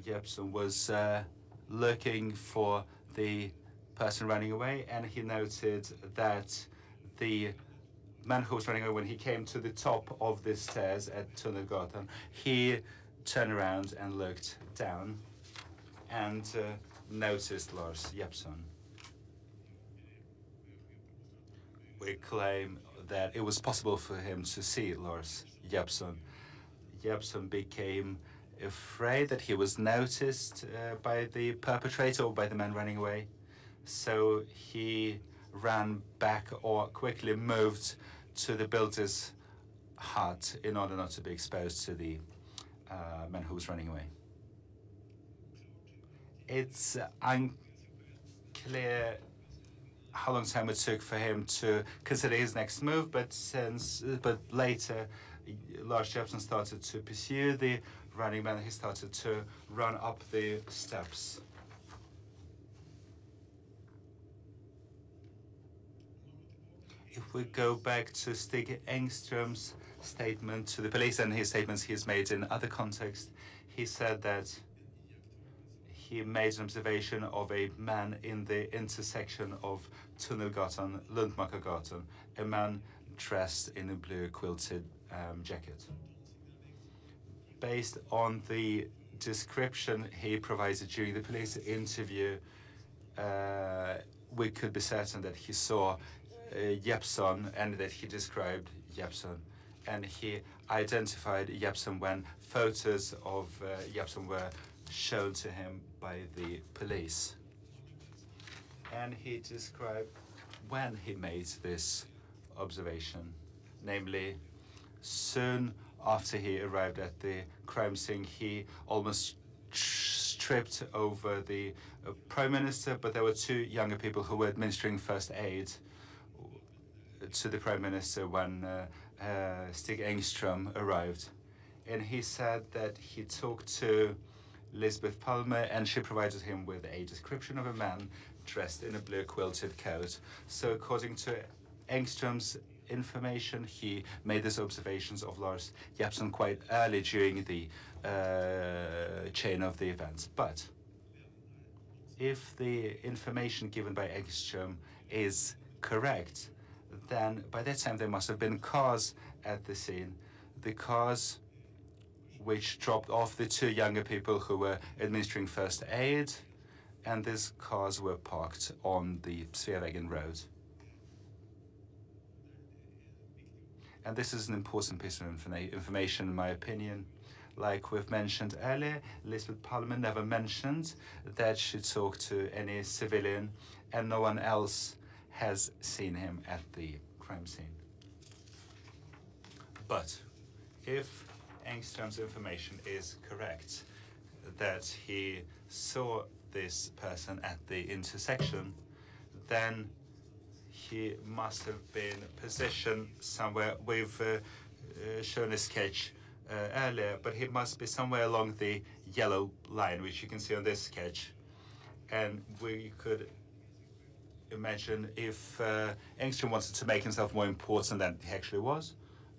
Jeppsson was uh, looking for the person running away, and he noted that the man who was running away, when he came to the top of the stairs at Tunnelgatan, he turned around and looked down and uh, noticed Lars Jeppsson. We claim that it was possible for him to see Lars Jeppsson. Jeppsson became afraid that he was noticed uh, by the perpetrator or by the man running away. So he ran back or quickly moved to the builder's hut in order not to be exposed to the uh, man who was running away. It's unclear how long time it took for him to consider his next move, but since but later Lars Jeppsson started to pursue the running man. He started to run up the steps. If we go back to Stig Engström's statement to the police and his statements he's made in other contexts, he said that he made an observation of a man in the intersection of Tunnelgatan, Luntmakargatan, a man dressed in a blue quilted um, jacket. Based on the description he provided during the police interview, uh, we could be certain that he saw uh, Jeppsson and that he described Jeppsson. And he identified Jeppsson when photos of uh, Jeppsson were shown to him by the police. And he described when he made this observation, namely soon after he arrived at the crime scene, he almost tripped over the uh, prime minister, but there were two younger people who were administering first aid to the prime minister when uh, uh, Stig Engström arrived. And he said that he talked to Lisbeth Palme and she provided him with a description of a man dressed in a blue quilted coat. So according to Engström's information, he made these observations of Lars Jeppsson quite early during the uh, chain of the events. But if the information given by Engström is correct, then by that time there must have been cars at the scene. The cars which dropped off the two younger people who were administering first aid, and these cars were parked on the Sveavägen road. And this is an important piece of informa information, in my opinion. Like we've mentioned earlier, Lisbeth Palme never mentioned that she talked to any civilian, and no one else has seen him at the crime scene. But if Engström's information is correct, that he saw this person at the intersection, then he must have been positioned somewhere. We've uh, uh, shown a sketch uh, earlier, but he must be somewhere along the yellow line, which you can see on this sketch. And we could imagine if uh, Engström wanted to make himself more important than he actually was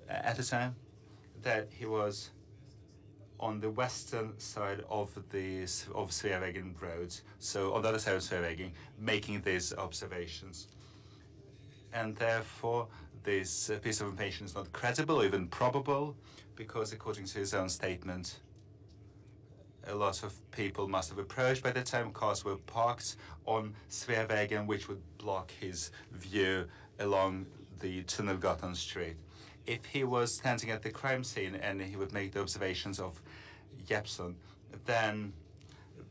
at the time, that he was on the western side of the of Sveavägen Road, so on the other side of Sveavägen, making these observations and therefore this uh, piece of information is not credible, even probable, because according to his own statement, a lot of people must have approached by the time cars were parked on Sveavägen, which would block his view along the Tunnelgatan street. If he was standing at the crime scene and he would make the observations of Jeppsson, then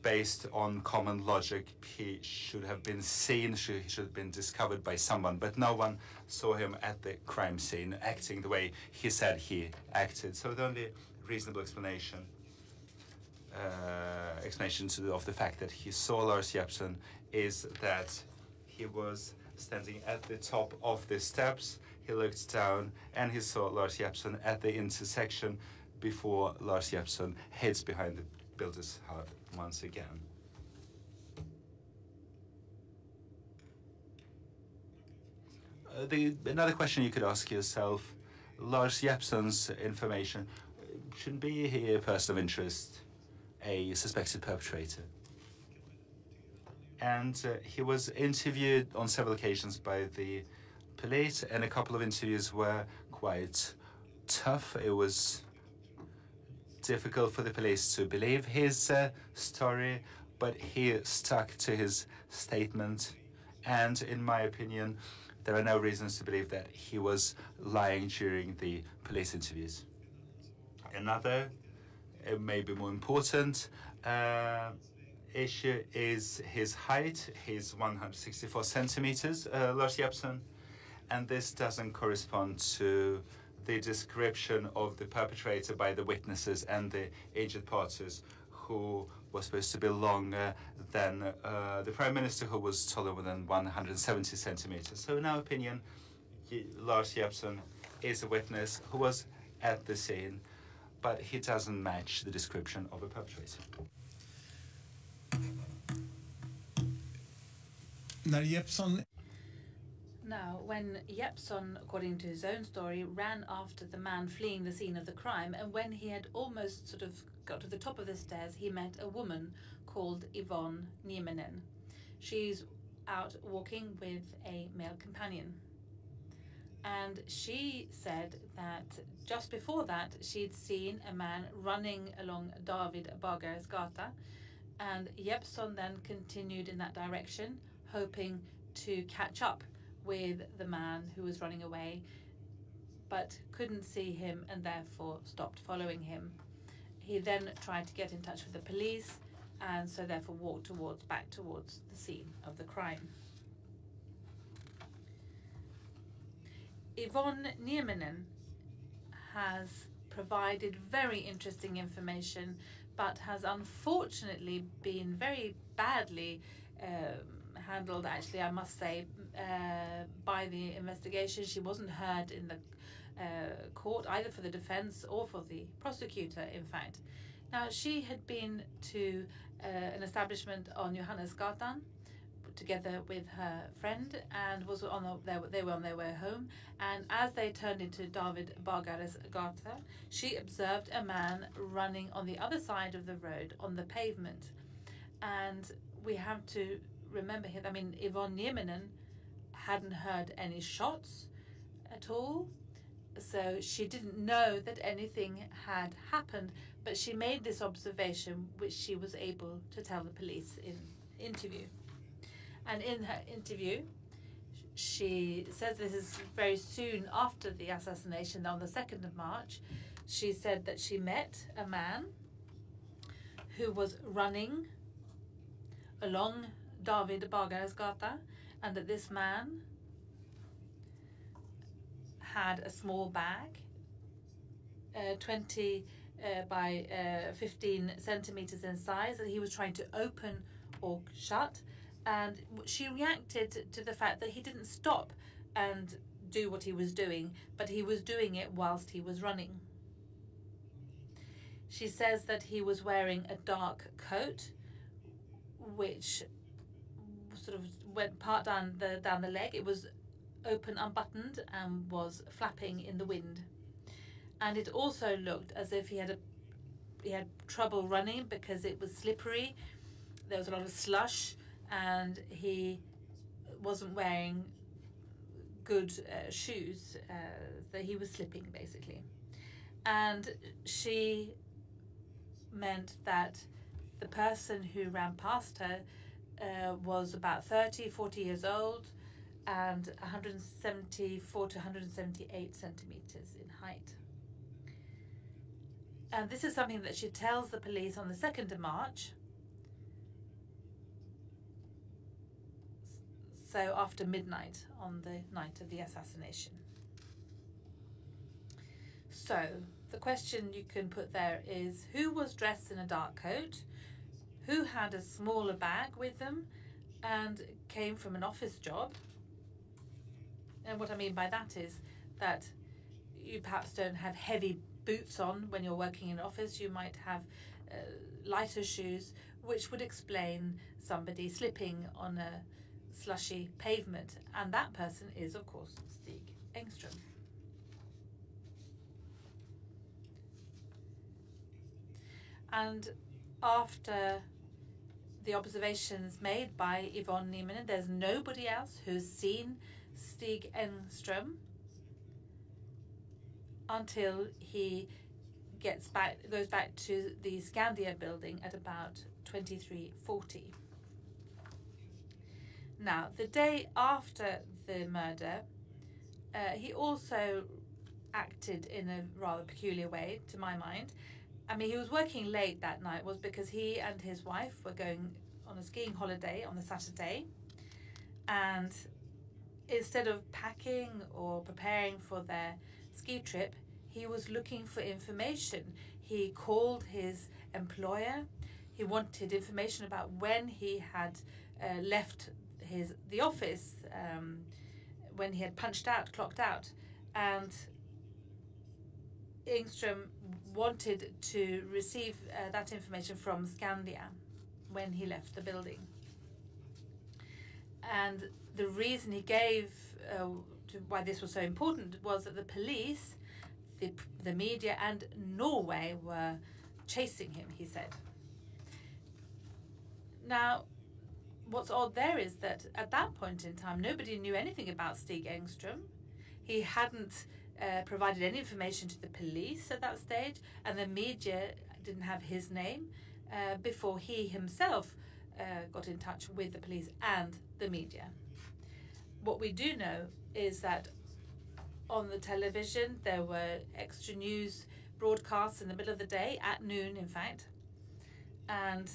based on common logic, he should have been seen, he should have been discovered by someone, but no one saw him at the crime scene acting the way he said he acted. So the only reasonable explanation uh, explanation the, of the fact that he saw Lars Jeppsson is that he was standing at the top of the steps. He looked down and he saw Lars Jeppsson at the intersection before Lars Jeppsson heads behind the builder's hut once again. Uh, the, another question you could ask yourself, Lars Jeppsson's information, shouldn't be here, a person of interest, a suspected perpetrator? And uh, he was interviewed on several occasions by the police, and a couple of interviews were quite tough. It was difficult for the police to believe his uh, story, but he stuck to his statement. And in my opinion, there are no reasons to believe that he was lying during the police interviews. Another, uh, maybe more important, uh, issue is his height. He's 164 centimeters, uh, Lars Jeppsson, and this doesn't correspond to the description of the perpetrator by the witnesses and the aged parties who was supposed to be longer than uh, the Prime Minister who was taller than 170 centimeters. So in our opinion, Lars Jeppsson is a witness who was at the scene, but he doesn't match the description of a perpetrator. När Jeppsson now, when Jeppsson, according to his own story, ran after the man fleeing the scene of the crime, and when he had almost sort of got to the top of the stairs, he met a woman called Yvonne Nieminen. She's out walking with a male companion. And she said that just before that, she'd seen a man running along David Bagares gata, and Jeppsson then continued in that direction, hoping to catch up with the man who was running away, but couldn't see him and therefore stopped following him. He then tried to get in touch with the police and so therefore walked towards back towards the scene of the crime. Yvonne Nieminen has provided very interesting information but has unfortunately been very badly um, handled actually I must say uh, by the investigation. She wasn't heard in the uh, court either for the defense or for the prosecutor, in fact. Now, she had been to uh, an establishment on Johannesgatan together with her friend and was on the, they were on their way home and as they turned into David Bagares gata she observed a man running on the other side of the road on the pavement and we have to remember here, I mean, Yvonne Nieminen hadn't heard any shots at all, so she didn't know that anything had happened, but she made this observation which she was able to tell the police in interview. And in her interview, she says this is very soon after the assassination on the 2nd of March. She said that she met a man who was running along David Bagares gata and that this man had a small bag, uh, 20 uh, by uh, 15 centimeters in size, that he was trying to open or shut. And she reacted to the fact that he didn't stop and do what he was doing, but he was doing it whilst he was running. She says that he was wearing a dark coat, which sort of went part down the down the leg. It was open, unbuttoned, and was flapping in the wind. And it also looked as if he had a he had trouble running because it was slippery. There was a lot of slush, and he wasn't wearing good uh, shoes. Uh, so he was slipping basically, and she meant that the person who ran past her uh, was about 30, 40 years old and 174 to 178 centimeters in height. And this is something that she tells the police on the 2nd of March. So after midnight on the night of the assassination. So the question you can put there is who was dressed in a dark coat, who had a smaller bag with them, and came from an office job. And what I mean by that is that you perhaps don't have heavy boots on when you're working in office, you might have uh, lighter shoes, which would explain somebody slipping on a slushy pavement. And that person is, of course, Stig Engström. And after the observations made by Yvonne Nieminen, there's nobody else who's seen Stig Engström until he gets back goes back to the Skandia building at about 2340. Now, the day after the murder, uh, he also acted in a rather peculiar way, to my mind. I mean, he was working late that night was because he and his wife were going on a skiing holiday on the Saturday. And instead of packing or preparing for their ski trip, he was looking for information. He called his employer. He wanted information about when he had uh, left his the office, um, when he had punched out, clocked out, and Engström wanted to receive uh, that information from Skandia when he left the building. And the reason he gave uh, why this was so important was that the police, the, the media, and Norway were chasing him, he said. Now, what's odd there is that at that point in time, nobody knew anything about Stig Engström. He hadn't uh, provided any information to the police at that stage, and the media didn't have his name uh, before he himself uh, got in touch with the police and the media. What we do know is that on the television there were extra news broadcasts in the middle of the day, at noon, in fact. And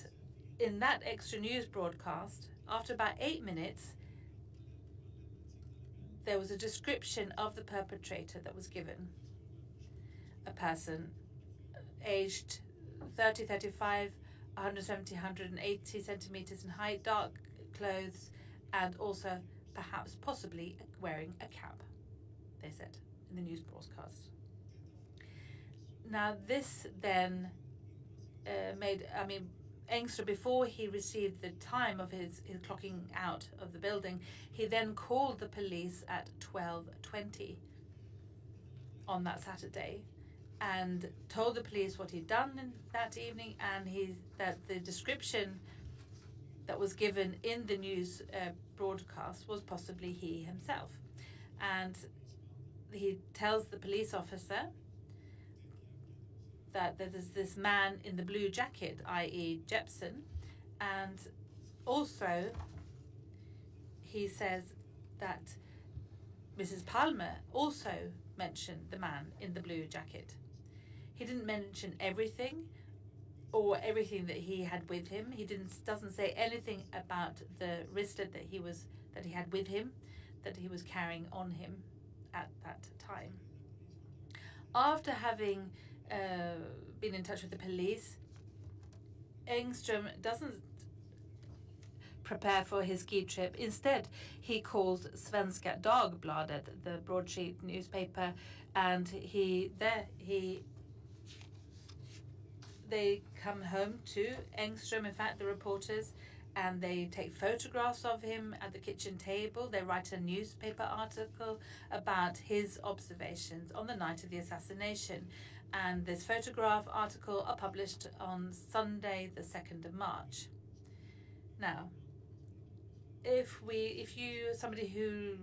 in that extra news broadcast, after about eight minutes, there was a description of the perpetrator that was given. A person aged 30, 35, 170, 180 centimeters in height, dark clothes, and also perhaps possibly wearing a cap, they said in the news broadcast. Now, this then uh, made, I mean, Engström, before he received the time of his, his clocking out of the building, he then called the police at 12.20 on that Saturday and told the police what he'd done that evening and he, that the description that was given in the news uh, broadcast was possibly he himself. And he tells the police officer that there's this man in the blue jacket, i.e., Jeppsson, and also he says that Mrs. Palme also mentioned the man in the blue jacket. He didn't mention everything or everything that he had with him. He didn't doesn't say anything about the wristlet that he was that he had with him, that he was carrying on him at that time. After having uh, been in touch with the police, Engström doesn't prepare for his ski trip. Instead, he calls Svenska Dagbladet, the broadsheet newspaper, and he there he they come home to Engström, in fact, the reporters, and they take photographs of him at the kitchen table. They write a newspaper article about his observations on the night of the assassination. And this photograph article are published on Sunday, the 2nd of March. Now, if we if you somebody who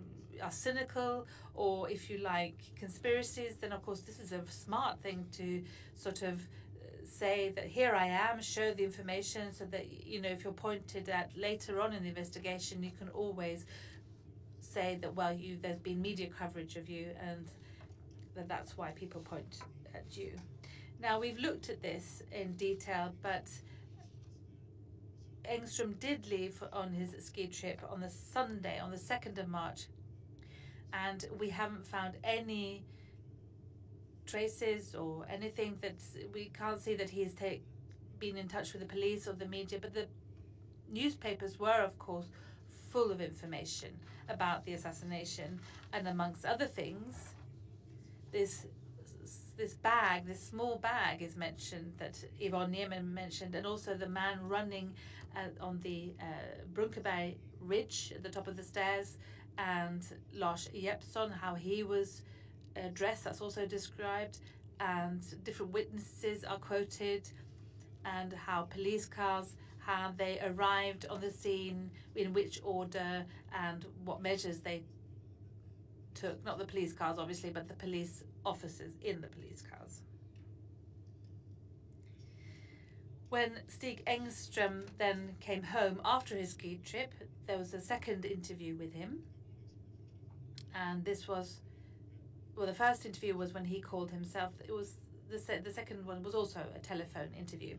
are cynical or if you like conspiracies then of course this is a smart thing to sort of uh, say that here I am, show the information so that, you know, if you're pointed at later on in the investigation, you can always say that, well, you there's been media coverage of you and that that's why people point at you. Now, we've looked at this in detail, but Engström did leave on his ski trip on the Sunday, on the 2nd of March, and we haven't found any traces or anything that we can't see that he's take, been in touch with the police or the media, but the newspapers were, of course, full of information about the assassination, and amongst other things, this this bag, this small bag, is mentioned that Yvonne Nieminen mentioned, and also the man running uh, on the uh, Ridge at the top of the stairs, and Lars Jeppsson, how he was dressed, that's also described, and different witnesses are quoted, and how police cars how they arrived on the scene, in which order, and what measures they took. Not the police cars, obviously, but the police officers in the police cars. When Stig Engström then came home after his ski trip, there was a second interview with him. And this was well, the first interview was when he called himself. It was the se- the second one was also a telephone interview,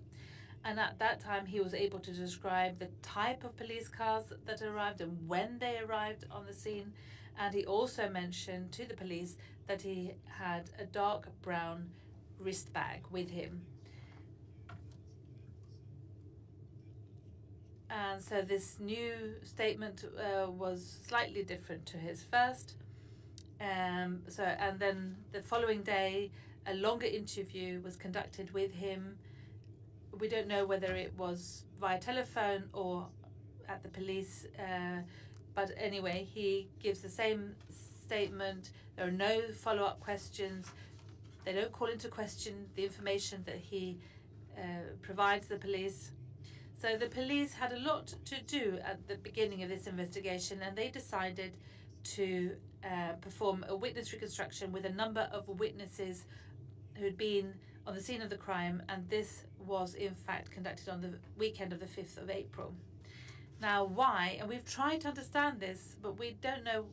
and at that time he was able to describe the type of police cars that arrived and when they arrived on the scene, and he also mentioned to the police that he had a dark brown wrist bag with him. And so this new statement uh, was slightly different to his first. Um, so, and then the following day, a longer interview was conducted with him. We don't know whether it was via telephone or at the police, uh, but anyway, he gives the same statement. There are no follow up questions. They don't call into question the information that he uh, provides the police. So the police had a lot to do at the beginning of this investigation, and they decided to uh, perform a witness reconstruction with a number of witnesses who had been on the scene of the crime, and this was in fact conducted on the weekend of the 5th of April. Now, why? And we've tried to understand this, but we don't know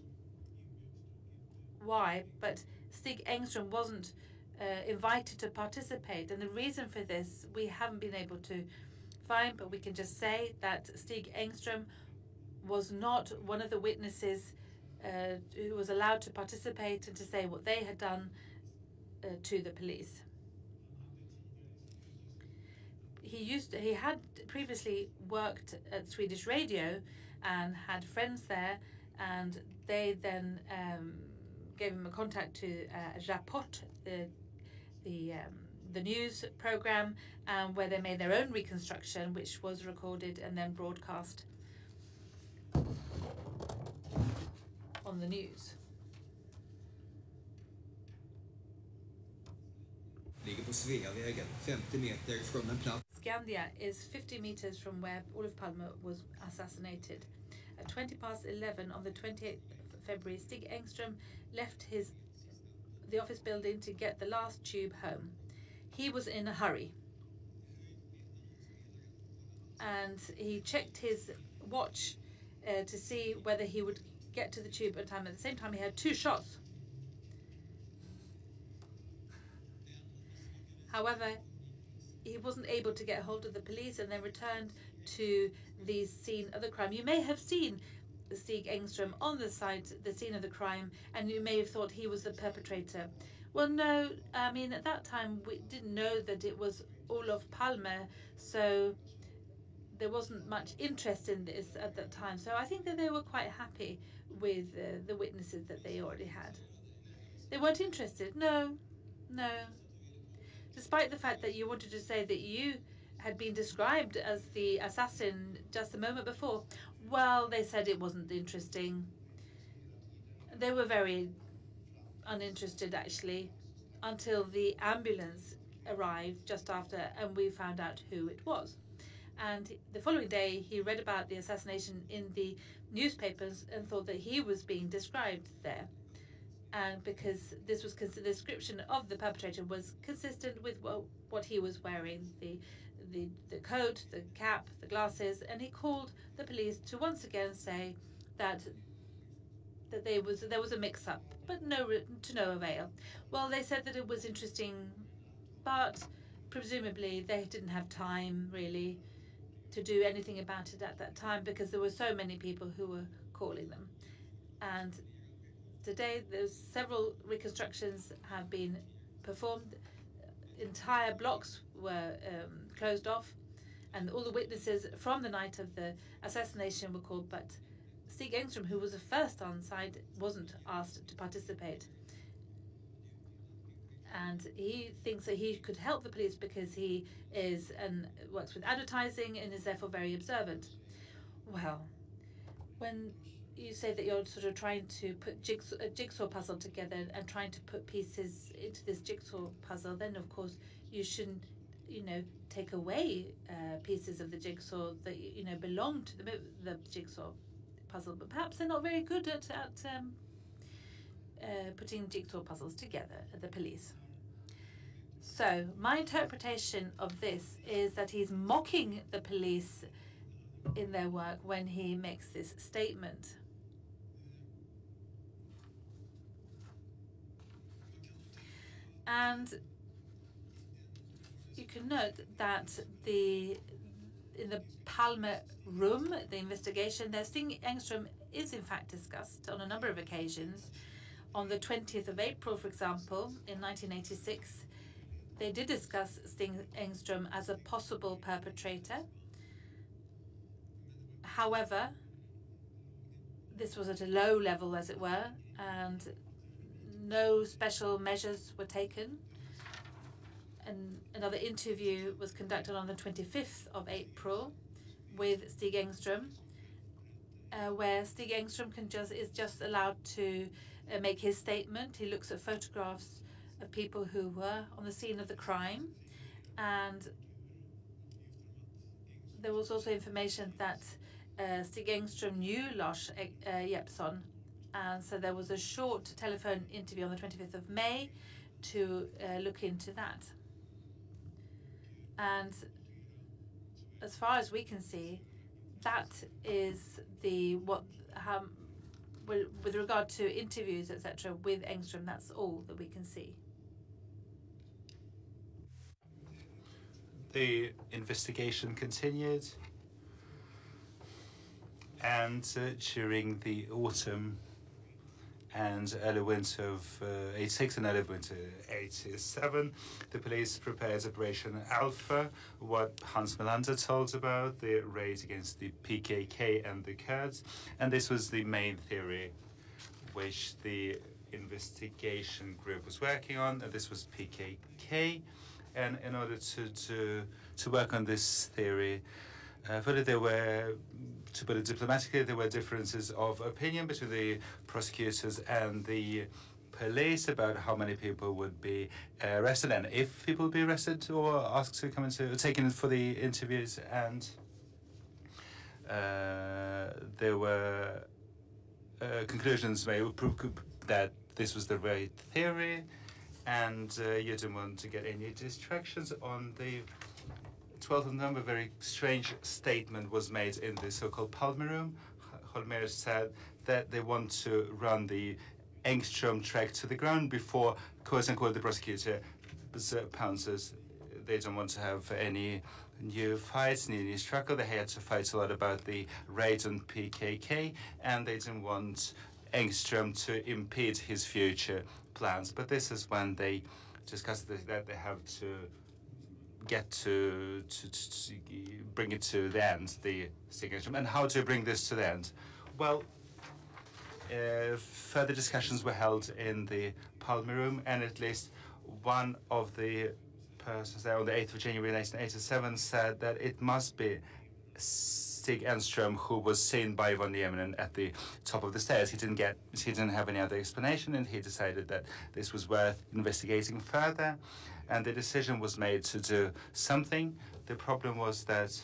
why. But Stig Engström wasn't uh, invited to participate, and the reason for this we haven't been able to find, but we can just say that Stig Engström was not one of the witnesses uh, who was allowed to participate and to say what they had done uh, to the police. He used to, he had previously worked at Swedish Radio and had friends there, and they then um, gave him a contact to uh, Rapport, the the um, the news program, um, where they made their own reconstruction, which was recorded and then broadcast on the news. Ligger på Sveavägen, 50 meter från en plats. Skandia is 50 meters from where Olof Palme was assassinated. At 20 past 11 on the 28th of February, Stig Engström left his the office building to get the last tube home. He was in a hurry. And he checked his watch uh, to see whether he would get to the tube at time. At the same time, he had two shots. However, he wasn't able to get hold of the police and then returned to the scene of the crime. You may have seen Stig Engström on the site, the scene of the crime, and you may have thought he was the perpetrator. Well, no, I mean, at that time we didn't know that it was Olof Palme, so there wasn't much interest in this at that time. So I think that they were quite happy with uh, the witnesses that they already had. They weren't interested. No, no. Despite the fact that you wanted to say that you had been described as the assassin just a moment before, well, they said it wasn't interesting. They were very uninterested, actually, until the ambulance arrived just after and we found out who it was. And the following day, he read about the assassination in the newspapers and thought that he was being described there. And because this was the description of the perpetrator was consistent with what, what he was wearing, the the, the coat, the cap, the glasses, and he called the police to once again say that that there was there was a mix-up, but no to no avail. Well, they said that it was interesting, but presumably they didn't have time really to do anything about it at that time because there were so many people who were calling them. And today, there's several reconstructions have been performed. Entire blocks were um, closed off, and all the witnesses from the night of the assassination were called, but Stig Engström, who was the first on site, wasn't asked to participate. And he thinks that he could help the police because he is and works with advertising and is therefore very observant. Well, when you say that you're sort of trying to put jigsaw, a jigsaw puzzle together and trying to put pieces into this jigsaw puzzle, then of course you shouldn't, you know, take away uh, pieces of the jigsaw that you know belong to the the jigsaw puzzle. But perhaps they're not very good at at um, uh, putting jigsaw puzzles together. At the police. So my interpretation of this is that he's mocking the police in their work when he makes this statement. And you can note that the in the Palme room, the investigation, there Stig Engström is in fact discussed on a number of occasions. On the 20th of April, for example, in 1986, they did discuss Stig Engström as a possible perpetrator. However, this was at a low level, as it were, and no special measures were taken an, another interview was conducted on the 25th of April with Stig Engström, uh, where Stig Engström can just is just allowed to uh, make his statement. He looks at photographs of people who were on the scene of the crime, and there was also information that uh, Stig Engström knew Lars uh, Jeppsson, and so there was a short telephone interview on the 25th of May to uh, look into that. And as far as we can see, that is the what um, with, regard to interviews, etc., with Engström. That's all that we can see. The investigation continued, and uh, during the autumn and early winter of uh, 86 and early winter 87. The police prepared Operation Alpha, what Hans Melander told about, the raid against the PKK and the Kurds. And this was the main theory which the investigation group was working on. And this was PKK. And in order to, to, to work on this theory, uh, fully there were it diplomatically, there were differences of opinion between the prosecutors and the police about how many people would be arrested and if people would be arrested or asked to come into taken for the interviews. And uh, there were uh, conclusions made that this was the right theory. And uh, you didn't want to get any distractions on the 12th of November, a very strange statement was made in the so-called Palme room. Holmér said that they want to run the Engström track to the ground before, quote unquote, the prosecutor pounces. They don't want to have any new fights, new struggle. They had to fight a lot about the raid on PKK, and they didn't want Engström to impede his future plans. But this is when they discussed that they have to get to, to, to, bring it to the end, the signature, and how to bring this to the end. Well, uh, further discussions were held in the Palme room, and at least one of the persons there on the 8th of January 1987 said that it must be Stig Engström who was seen by Yvonne Nieminen at the top of the stairs. He didn't get, he didn't have any other explanation, and he decided that this was worth investigating further and the decision was made to do something. The problem was that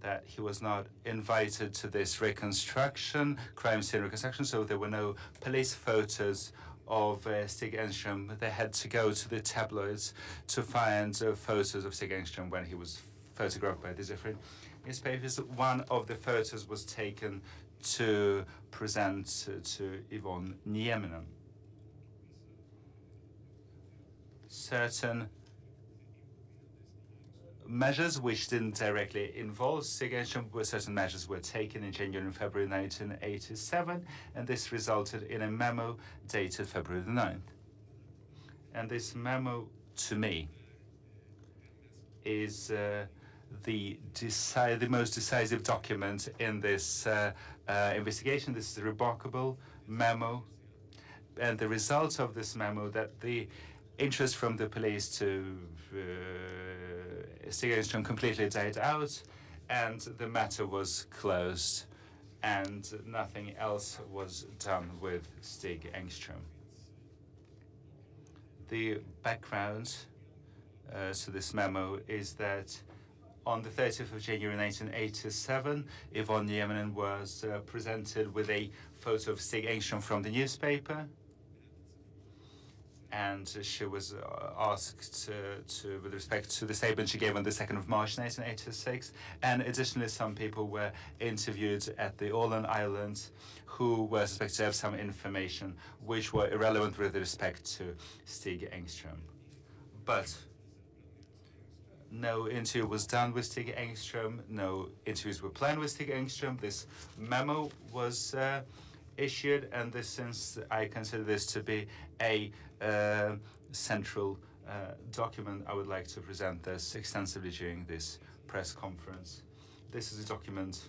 that he was not invited to this reconstruction, crime scene reconstruction, so there were no police photos of uh, Stig Engström. They had to go to the tabloids to find uh, photos of Stig Engström when he was photographed by the different newspapers. One of the photos was taken to present to Yvonne Nieminen. Certain measures which didn't directly involve Sigurdsson, where certain measures were taken in January and February 1987, and this resulted in a memo dated February the 9th. And this memo, to me, is uh, the, the most decisive document in this uh, uh, investigation. This is a remarkable memo, and the results of this memo that the interest from the police to uh, Stig Engström completely died out, and the matter was closed, and nothing else was done with Stig Engström. The background uh, to this memo is that on the 30th of January 1987, Yvonne Nieminen was uh, presented with a photo of Stig Engström from the newspaper and she was uh, asked to, with respect to the statement she gave on the 2nd of March 1986. And additionally, some people were interviewed at the Åland Islands who were suspected to have some information which were irrelevant with respect to Stig Engström. But no interview was done with Stig Engström, no interviews were planned with Stig Engström. This memo was uh, issued, and this, since I consider this to be a uh, central uh, document, I would like to present this extensively during this press conference. This is a document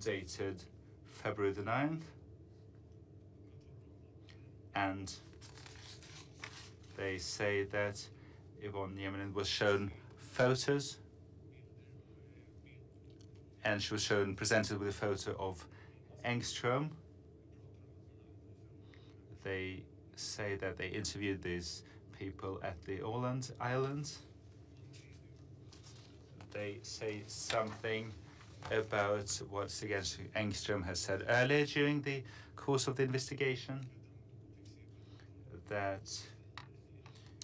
dated February the 9th, and they say that Yvonne Nieminen was shown photos and she was shown presented with a photo of Engström. They say that they interviewed these people at the Åland Islands. They say something about what Engström has said earlier during the course of the investigation, that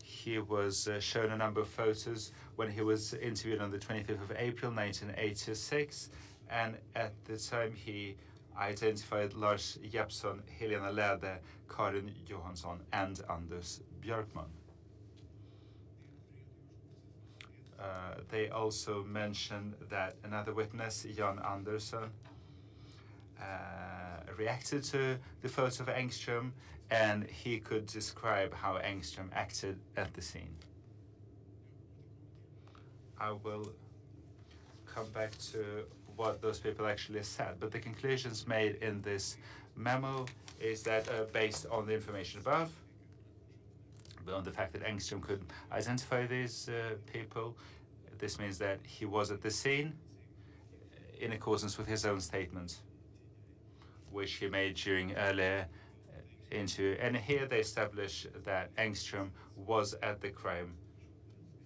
he was uh, shown a number of photos when he was interviewed on the 25th of April 1986 and at the time he identified Lars Jeppsson, Helena Läde, Karin Johansson and Anders Björkman. Uh, they also mentioned that another witness, Jan Andersson, uh, reacted to the photo of Engström and he could describe how Engström acted at the scene. I will come back to what those people actually said, but the conclusions made in this memo is that uh, based on the information above, on the fact that Engström could identify these uh, people, this means that he was at the scene in accordance with his own statement. which he made during earlier uh, interview. And here they establish that Engström was at the crime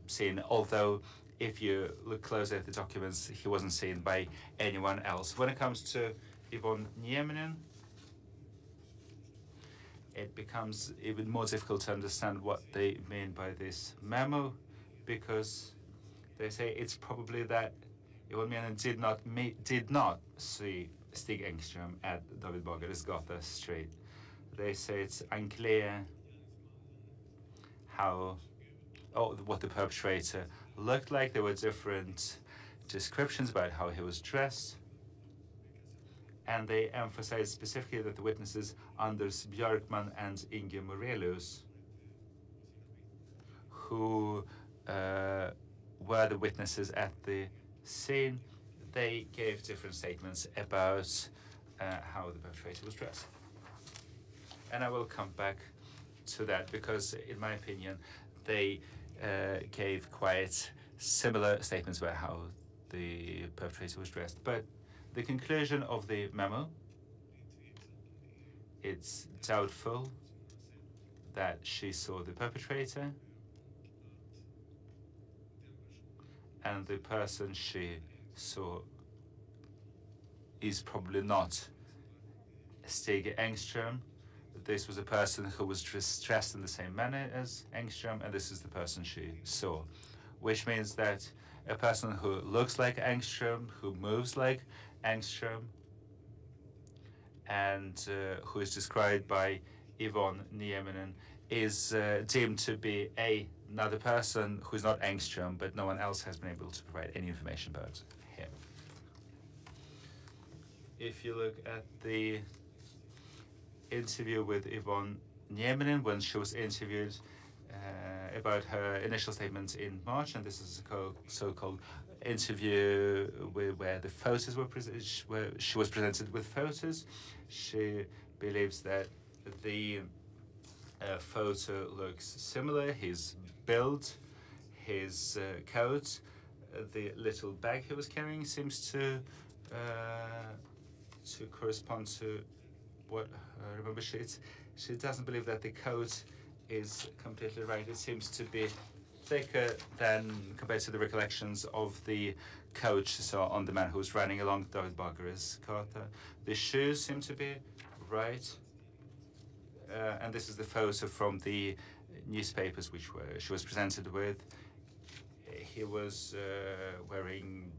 scene, although if you look closely at the documents, he wasn't seen by anyone else. When it comes to Yvonne Nieminen, it becomes even more difficult to understand what they mean by this memo because they say it's probably that Yvonne Nieminen did not meet, did not see Stig Engström at David Bagares Gata Street. They say it's unclear how, oh, what the perpetrator looked like. There were different descriptions about how he was dressed. And they emphasized specifically that the witnesses, Anders Björkman and Inge Morelius, who uh, were the witnesses at the scene, they gave different statements about uh, how the perpetrator was dressed. And I will come back to that because, in my opinion, they uh, gave quite similar statements about how the perpetrator was dressed. But the conclusion of the memo, it's doubtful that she saw the perpetrator and the person she saw is probably not Stig Engström. This was a person who was dressed in the same manner as Engström, and this is the person she saw, which means that a person who looks like Engström, who moves like Engström, and uh, who is described by Yvonne Nieminen, is uh, deemed to be a, another person who is not Engström, but no one else has been able to provide any information about him. If you look at the interview with Yvonne Nieminen when she was interviewed uh, about her initial statements in March, and this is a so-called interview where the photos were presented, where she was presented with photos. She believes that the uh, photo looks similar. His build, his uh, coat, the little bag he was carrying seems to uh, to correspond to what uh, remember she she doesn't believe that the coat is completely right. It seems to be thicker than compared to the recollections of the coach saw on the man who was running along David Bagares Gata. The shoes seem to be right. Uh, and this is the photo from the newspapers which were she was presented with. He was uh, wearing,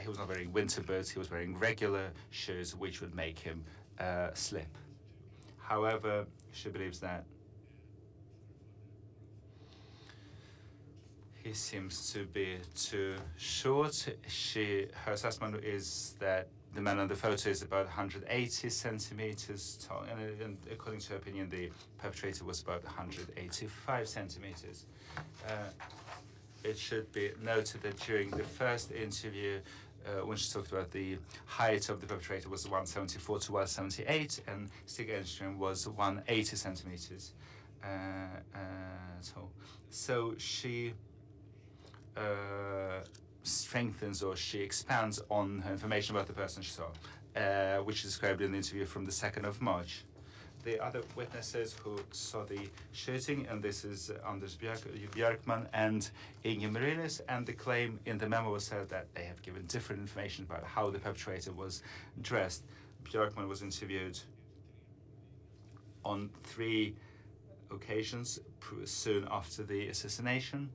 he was not wearing winter boots, he was wearing regular shoes which would make him uh, slip. However, she believes that he seems to be too short. She, her assessment is that the man on the photo is about 180 centimeters tall, and, and according to her opinion, the perpetrator was about 185 centimeters. Uh, it should be noted that during the first interview, uh, when she talked about the height of the perpetrator was 174 to 178, and Stig Engström was 180 centimeters uh, uh, tall. So she uh, strengthens or she expands on her information about the person she saw, uh, which is described in the interview from the 2nd of March. The other witnesses who saw the shooting, and this is Anders Björk, Björkman and Inge Morelius, and the claim in the memo was said that they have given different information about how the perpetrator was dressed. Björkman was interviewed on three occasions soon after the assassination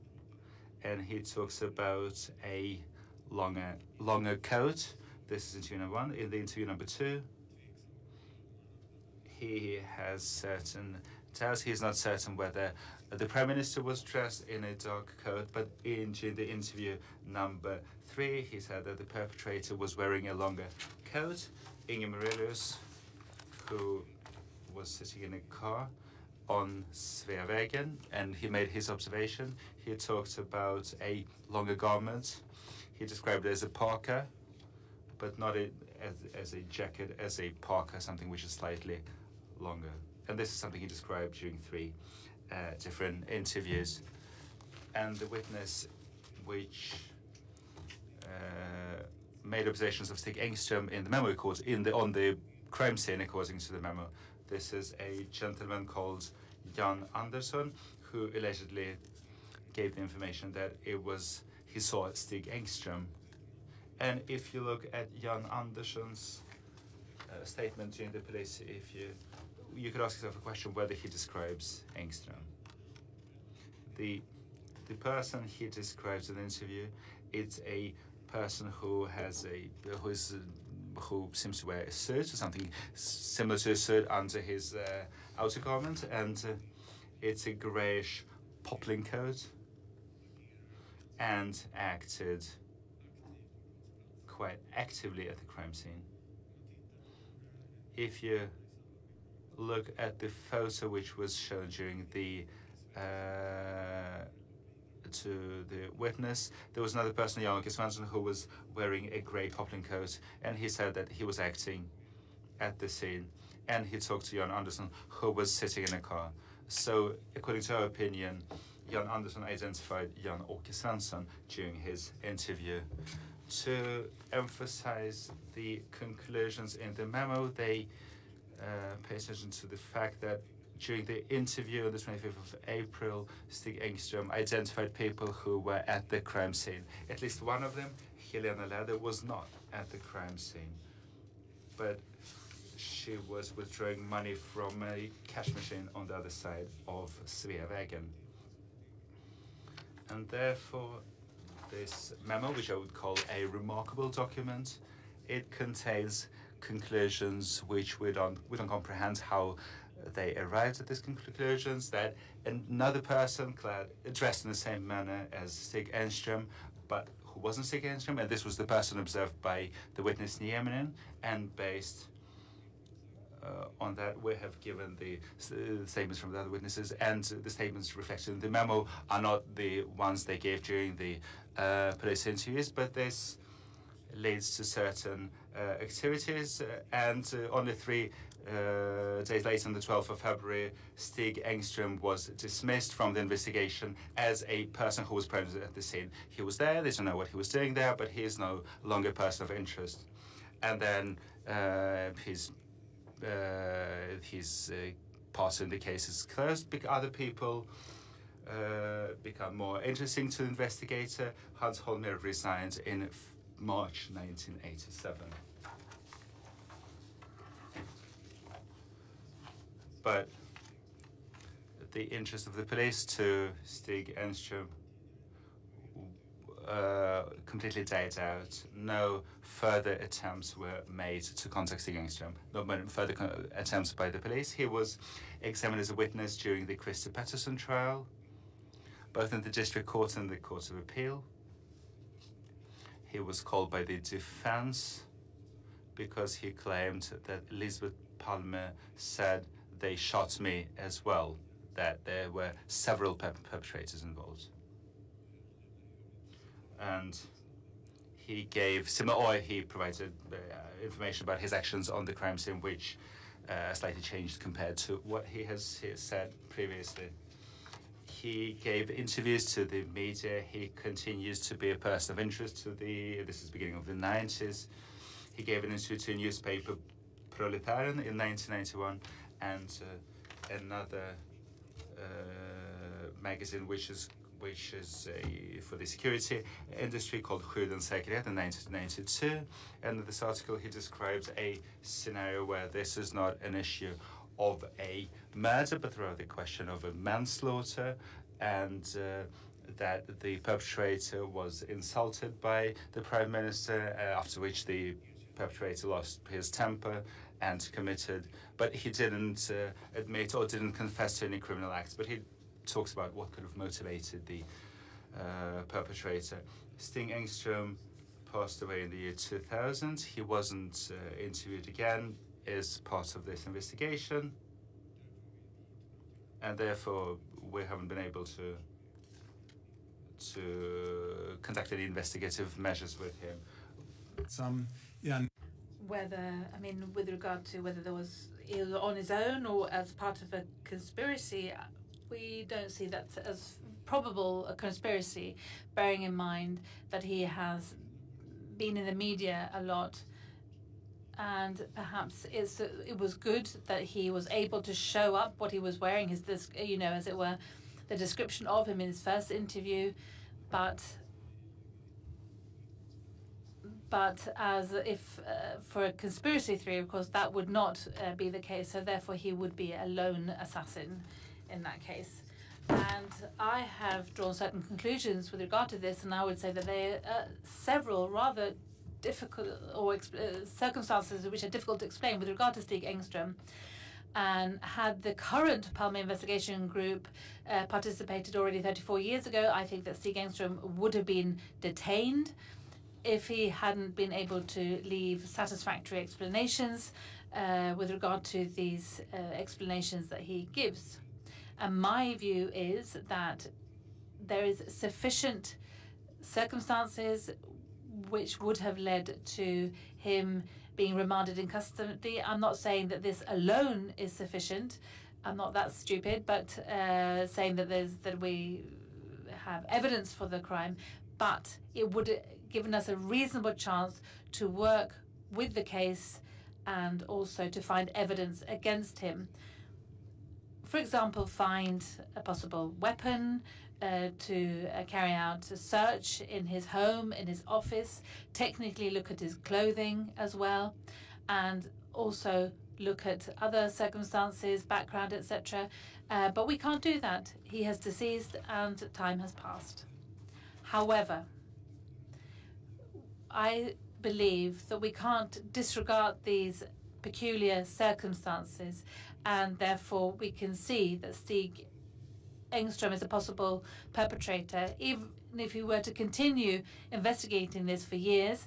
and he talks about a longer longer coat. This is interview number one. In the interview number two, he has certain doubts. He's not certain whether the prime minister was dressed in a dark coat, but in the interview number three, he said that the perpetrator was wearing a longer coat. Inge Morelius, who was sitting in a car, on Sveavägen and he made his observation. He talked about a longer garment. He described it as a parka, but not a, as, as a jacket, as a parka, something which is slightly longer. And this is something he described during three uh, different interviews. And the witness which uh, made observations of Stig Engström in the memory court in the, on the crime scene, according to the memo. This is a gentleman called Jan Andersson, who allegedly gave the information that it was he saw Stig Engström. And if you look at Jan Andersson's uh, statement during the police, if you you could ask yourself a question whether he describes Engström. The the person he describes in the interview, it's a person who has a who is who seems to wear a suit or something similar to a suit under his uh, outer garment, and uh, it's a greyish poplin coat, and acted quite actively at the crime scene. If you look at the photo which was shown during the uh, to the witness. There was another person, Jan Swanson, who was wearing a grey poplin coat, and he said that he was acting at the scene. And he talked to Jan Andersson, who was sitting in a car. So, according to our opinion, Jan Andersson identified Jan Åke during his interview. To emphasize the conclusions in the memo, they Uh, pay attention to the fact that during the interview on the 25th of April, Stig Engström identified people who were at the crime scene. At least one of them, Helena Leder, was not at the crime scene, but she was withdrawing money from a cash machine on the other side of Sveavägen. And therefore, this memo, which I would call a remarkable document, it contains conclusions which we don't we don't comprehend how they arrived at these conclusions that another person clad, dressed in the same manner as Stig Engström, but who wasn't Stig Engström, and this was the person observed by the witness Nieminen, and based uh, on that, we have given the uh, statements from the other witnesses, and the statements reflected in the memo are not the ones they gave during the uh, police interviews, but this leads to certain activities, uh, and uh, only three uh, days later, on the 12th of February, Stig Engström was dismissed from the investigation as a person who was present at the scene. He was there, they don't know what he was doing there, but he is no longer a person of interest. And then uh, his, uh, his uh, part in the case is closed. Other people uh, become more interesting to the investigator. Hans Holmér resigned in March 1987. But the interest of the police to Stig Engström uh, completely died out. No further attempts were made to contact Stig Engström. No further attempts by the police. He was examined as a witness during the Christer Pettersson trial, both in the district court and the court of appeal. He was called by the defense because he claimed that Lisbeth Palme said they shot me as well, that there were several perpetrators involved. And he gave similar, or he provided uh, information about his actions on the crime scene, which uh, slightly changed compared to what he has, he has said previously. He gave interviews to the media. He continues to be a person of interest to the. This is beginning of the 90s. He gave an interview to a newspaper, Proletarian, in 1991, and another uh, magazine which is which is a, for the security industry called och Säkerhet in 1992. And in this article, he describes a scenario where this is not an issue of a murder, but rather a question of a manslaughter, and uh, that the perpetrator was insulted by the prime minister, uh, after which the perpetrator lost his temper and committed, but he didn't uh, admit or didn't confess to any criminal acts. But he talks about what could have motivated the uh, perpetrator. Stig Engström passed away in the year 2000. He wasn't uh, interviewed again as part of this investigation, and therefore we haven't been able to to conduct any investigative measures with him. Some, yeah whether, I mean, with regard to whether there was either on his own or as part of a conspiracy, we don't see that as probable a conspiracy, bearing in mind that he has been in the media a lot. And perhaps it's, it was good that he was able to show up what he was wearing, his, this you know, as it were, the description of him in his first interview, but but as if uh, for a conspiracy theory, of course, that would not uh, be the case. So therefore, he would be a lone assassin in that case. And I have drawn certain conclusions with regard to this, and I would say that there are several rather difficult or uh, circumstances which are difficult to explain with regard to Stig Engström. And had the current Palme investigation group uh, participated already 34 years ago, I think that Stig Engström would have been detained if he hadn't been able to leave satisfactory explanations uh, with regard to these uh, explanations that he gives. And my view is that there is sufficient circumstances which would have led to him being remanded in custody. I'm not saying that this alone is sufficient. I'm not that stupid, but uh, saying that there's that we have evidence for the crime, but it would given us a reasonable chance to work with the case and also to find evidence against him. For example, find a possible weapon, uh, to uh, carry out a search in his home, in his office, technically look at his clothing as well, and also look at other circumstances, background, etc. Uh, but we can't do that. He has deceased and time has passed. However, I believe that we can't disregard these peculiar circumstances, and therefore we can see that Stig Engström is a possible perpetrator. Even if we were to continue investigating this for years,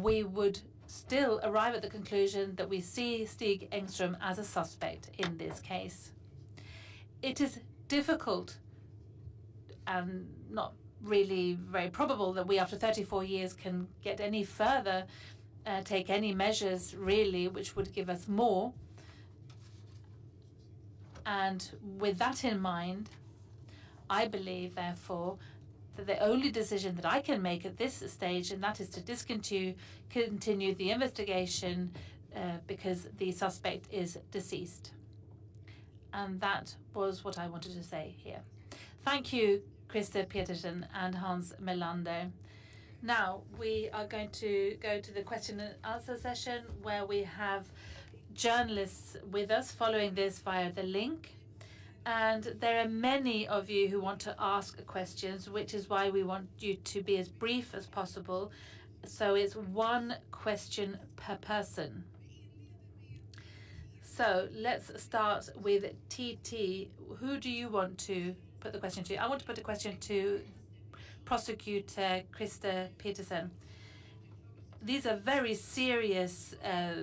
we would still arrive at the conclusion that we see Stig Engström as a suspect in this case. It is difficult and not really very probable that we, after 34 years, can get any further, uh, take any measures really which would give us more. And with that in mind, I believe, therefore, that the only decision that I can make at this stage, and that is to discontinue continue the investigation uh, because the suspect is deceased. And that was what I wanted to say here. Thank you, Krister Petersson and Hans Melander. Now we are going to go to the question and answer session where we have journalists with us following this via the link. And there are many of you who want to ask questions, which is why we want you to be as brief as possible. So it's one question per person. So let's start with TT. Who do you want to put the question to. you. I want to put a question to prosecutor Krister Petersson. These are very serious uh,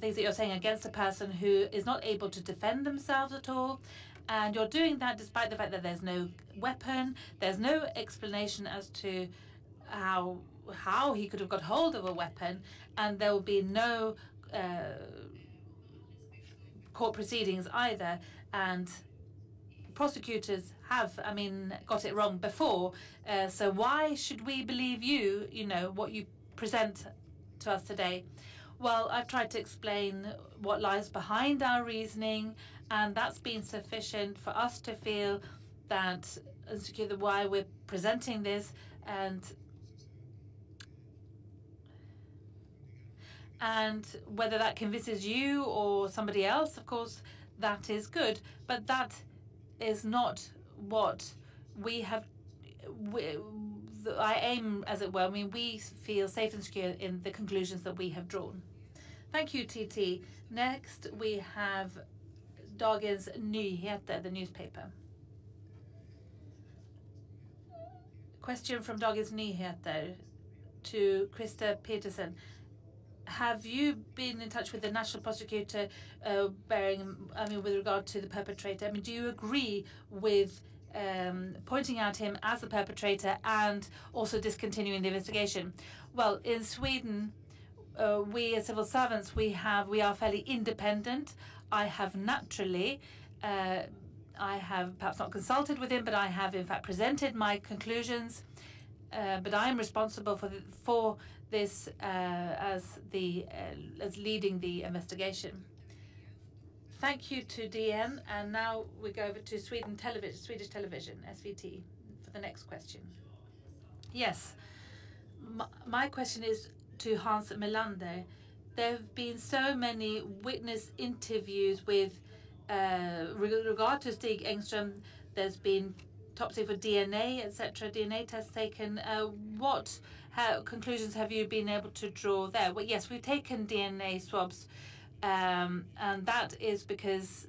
things that you're saying against a person who is not able to defend themselves at all. And you're doing that despite the fact that there's no weapon, there's no explanation as to how how he could have got hold of a weapon, and there will be no uh, court proceedings either. And prosecutors have, I mean, got it wrong before. Uh, so why should we believe you, you know, what you present to us today? Well, I've tried to explain what lies behind our reasoning, and that's been sufficient for us to feel that secure the why we're presenting this and and whether that convinces you or somebody else, of course, that is good. But that is not what we have. We, I aim, as it were, I mean, we feel safe and secure in the conclusions that we have drawn. Thank you, TT. Next, we have Dagens Nyheter, the newspaper. Question from Dagens Nyheter to Krister Petersson have you been in touch with the national prosecutor, uh, bearing, I mean, with regard to the perpetrator? I mean, do you agree with um, pointing out him as the perpetrator and also discontinuing the investigation? Well, in Sweden, uh, we as civil servants, we have we are fairly independent. I have naturally. Uh, I have perhaps not consulted with him, but I have in fact presented my conclusions uh, but I'm responsible for the, for this uh, as the uh, as leading the investigation. Thank you to DN, and now we go over to Sweden television, Swedish television, SVT, for the next question. Yes, my, question is to Hans Melander. There have been so many witness interviews with uh, regard to Stig Engström. There's been top secret DNA, etc., DNA tests taken. Uh, what how, conclusions have you been able to draw there? Well, yes, we've taken DNA swabs, um, and that is because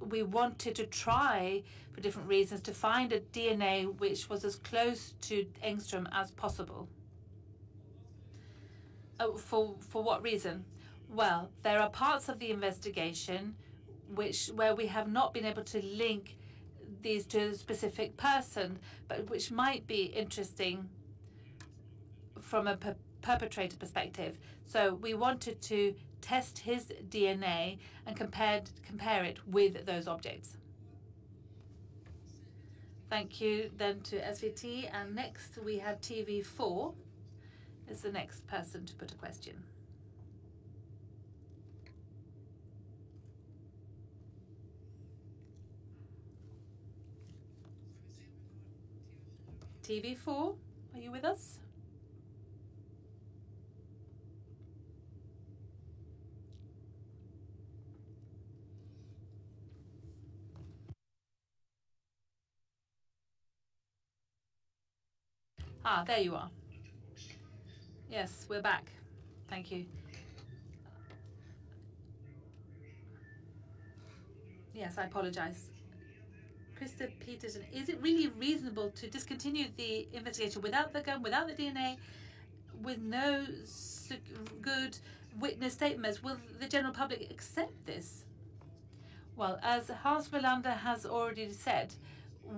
we wanted to try, for different reasons, to find a DNA which was as close to Engström as possible. Oh, for for what reason? Well, there are parts of the investigation which where we have not been able to link these to a specific person, but which might be interesting from a per perpetrator perspective. So we wanted to test his DNA and compared, compare it with those objects. Thank you then to SVT. And next we have TV4 is the next person to put a question. TV4, are you with us? Ah, there you are. Yes, we're back. Thank you. Yes, I apologize. Krister Petersson, is it really reasonable to discontinue the investigation without the gun, without the DNA, with no good witness statements? Will the general public accept this? Well, as Hans Melander has already said,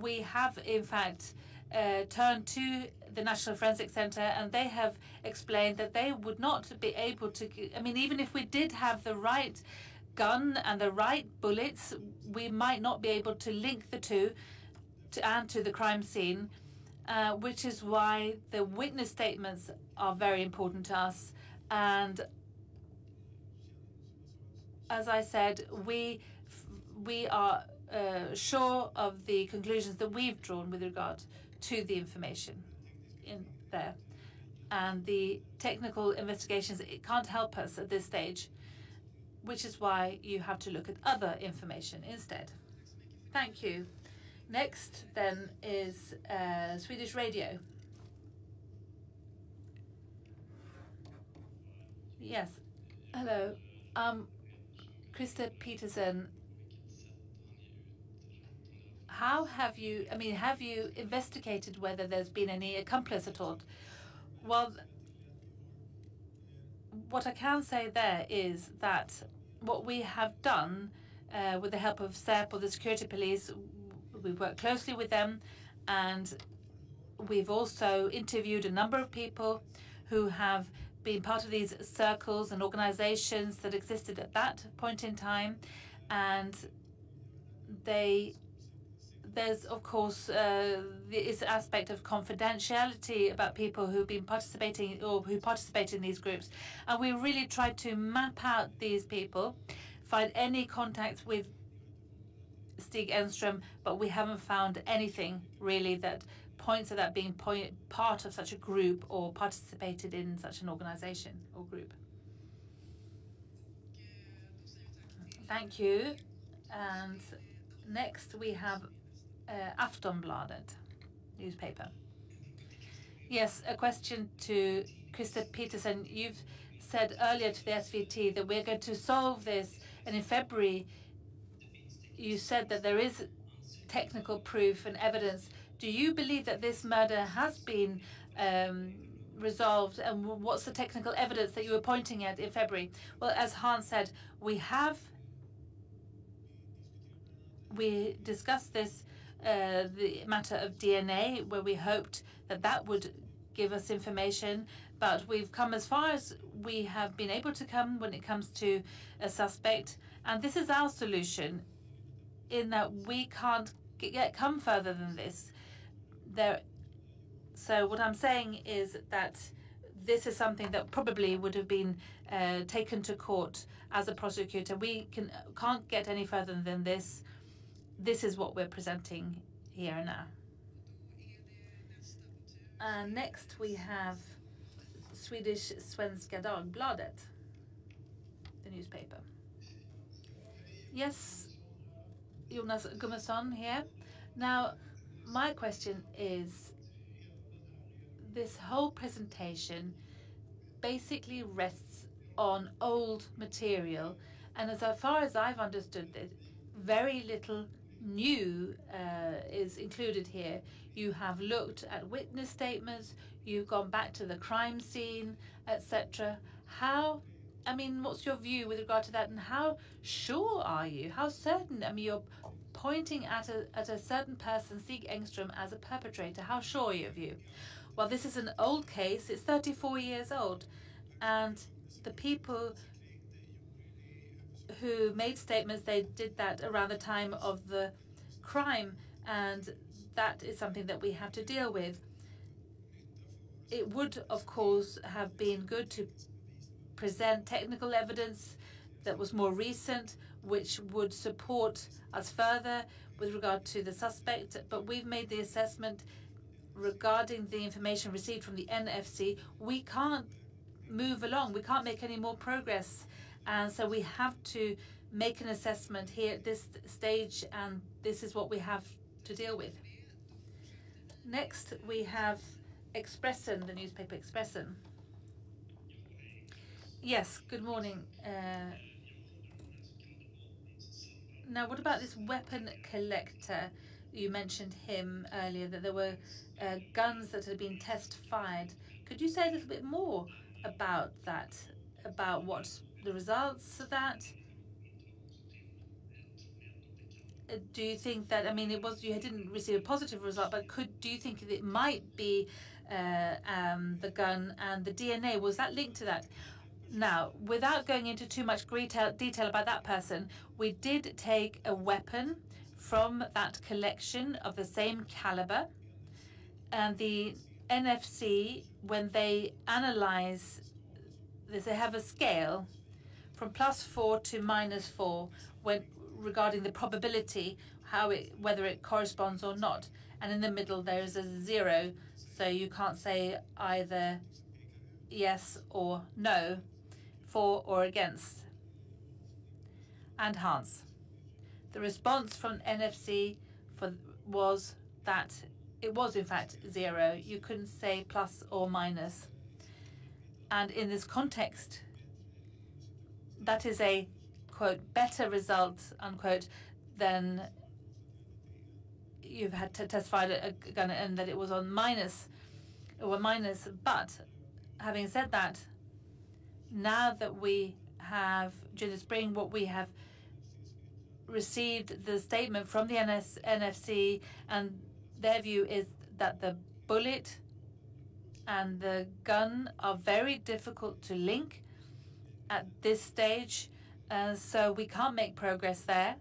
we have in fact uh, turned to the National Forensic Center and they have explained that they would not be able to, I mean, even if we did have the right gun and the right bullets, we might not be able to link the two to and to the crime scene, uh, which is why the witness statements are very important to us. And as I said, we we are uh, sure of the conclusions that we've drawn with regard to the information in there. And the technical investigations, it can't help us at this stage which is why you have to look at other information instead. Thank you. Next, then, is uh, Swedish Radio. Yes. Hello. Um, Krister Petersson, how have you, I mean, have you investigated whether there's been any accomplice at all? Well, what I can say there is that what we have done uh, with the help of Säpo or the security police, we work closely with them and we've also interviewed a number of people who have been part of these circles and organizations that existed at that point in time and they there's of course uh, this aspect of confidentiality about people who've been participating or who participate in these groups, and we really tried to map out these people, find any contacts with Stig Engström, but we haven't found anything really that points to that being point, part of such a group or participated in such an organization or group. Thank you. And next we have uh, Aftonbladet newspaper. Yes, a question to Krister Petersson. You've said earlier to the SVT that we're going to solve this, and in February, you said that there is technical proof and evidence. Do you believe that this murder has been um, resolved, and what's the technical evidence that you were pointing at in February? Well, as Hans said, we have we discussed this uh, the matter of DNA, where we hoped that that would give us information, but we've come as far as we have been able to come when it comes to a suspect, and this is our solution, in that we can't get come further than this. There, So what I'm saying is that this is something that probably would have been uh, taken to court as a prosecutor. We can can't get any further than this. This is what we're presenting here now. Uh, next we have Swedish Svenska Dagbladet, the newspaper. Yes, Jonas Gummesson here. Now, my question is this whole presentation basically rests on old material, and as far as I've understood it, very little new uh, is included here. You have looked at witness statements, you've gone back to the crime scene, etc. How, I mean, what's your view with regard to that, and how sure are you? How certain? I mean, you're pointing at a, at a certain person, Stig Engström, as a perpetrator. How sure are you of you? Well, this is an old case. It's 34 years old. And the people who made statements, they did that around the time of the crime. And that is something that we have to deal with. It would, of course, have been good to present technical evidence that was more recent, which would support us further with regard to the suspect. But we've made the assessment regarding the information received from the NFC, we can't move along. We can't make any more progress. And so we have to make an assessment here at this stage, and this is what we have to deal with. Next, we have Expressen, the newspaper Expressen. Yes, good morning. Uh, now, what about this weapon collector? You mentioned him earlier, that there were uh, guns that had been test fired. Could you say a little bit more about that? About what the results of that? Uh, do you think that I mean it was you didn't receive a positive result, but could do you think it might be uh, um, the gun and the DNA was that linked to that? Now, without going into too much detail, detail about that person, we did take a weapon from that collection of the same caliber and the NFC, when they analyze this, they have a scale from plus four to minus four when regarding the probability how it whether it corresponds or not. And in the middle there is a zero, so you can't say either yes or no, for or against. And Hans. The response from NFC for was that it was in fact zero. You couldn't say plus or minus. And in this context, that is a quote better result unquote than you've had to testify a gun and that it was on minus or minus. But having said that, now that we have during the spring what we have received the statement from the NS, NFC and their view is that the bullet and the gun are very difficult to link at this stage, so we can't make progress there.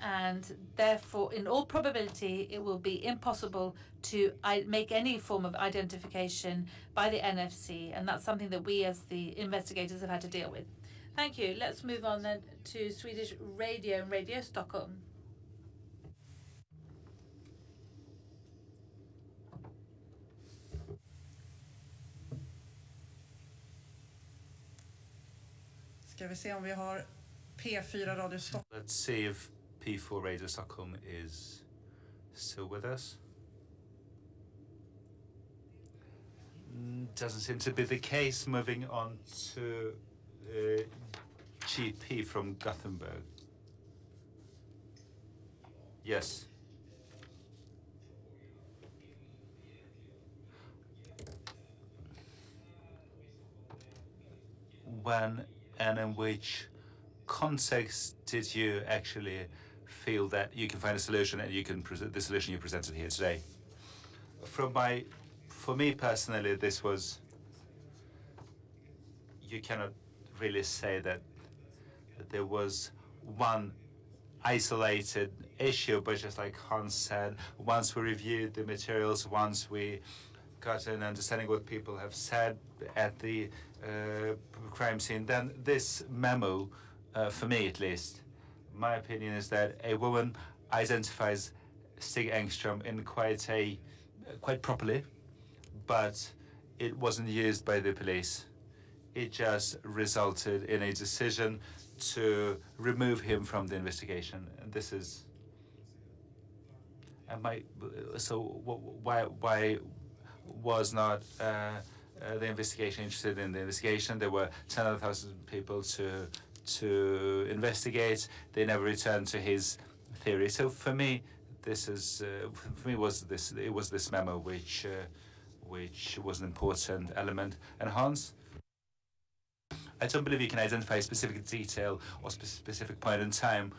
And therefore, in all probability, it will be impossible to make any form of identification by the NFC, and that's something that we as the investigators have had to deal with. Thank you. Let's move on then to Swedish Radio and Radio Stockholm. Ska vi se om vi har P4 Radio Stockholm. Let's see if P4 Radio Stockholm is still with us. Mm, doesn't seem to be the case. Moving on to uh, GP from Gothenburg. Yes. When and in which context did you actually feel that you can find a solution and you can present the solution you presented here today? From my, for me personally, this was, you cannot really say that, there was one isolated issue, but just like Hans said, once we reviewed the materials, once we got an understanding what people have said at the crime scene, then this memo, uh, for me at least, my opinion is that a woman identifies Stig Engström in quite a quite properly, but it wasn't used by the police. It just resulted in a decision to remove him from the investigation. And this is. And my so why why was not uh, uh, the investigation interested in the investigation? There were 10,000 people to to investigate. They never returned to his theory. So for me, this is uh, for me was this it was this memo which uh, which was an important element. And Hans, I don't believe you can identify a specific detail or spe specific point in time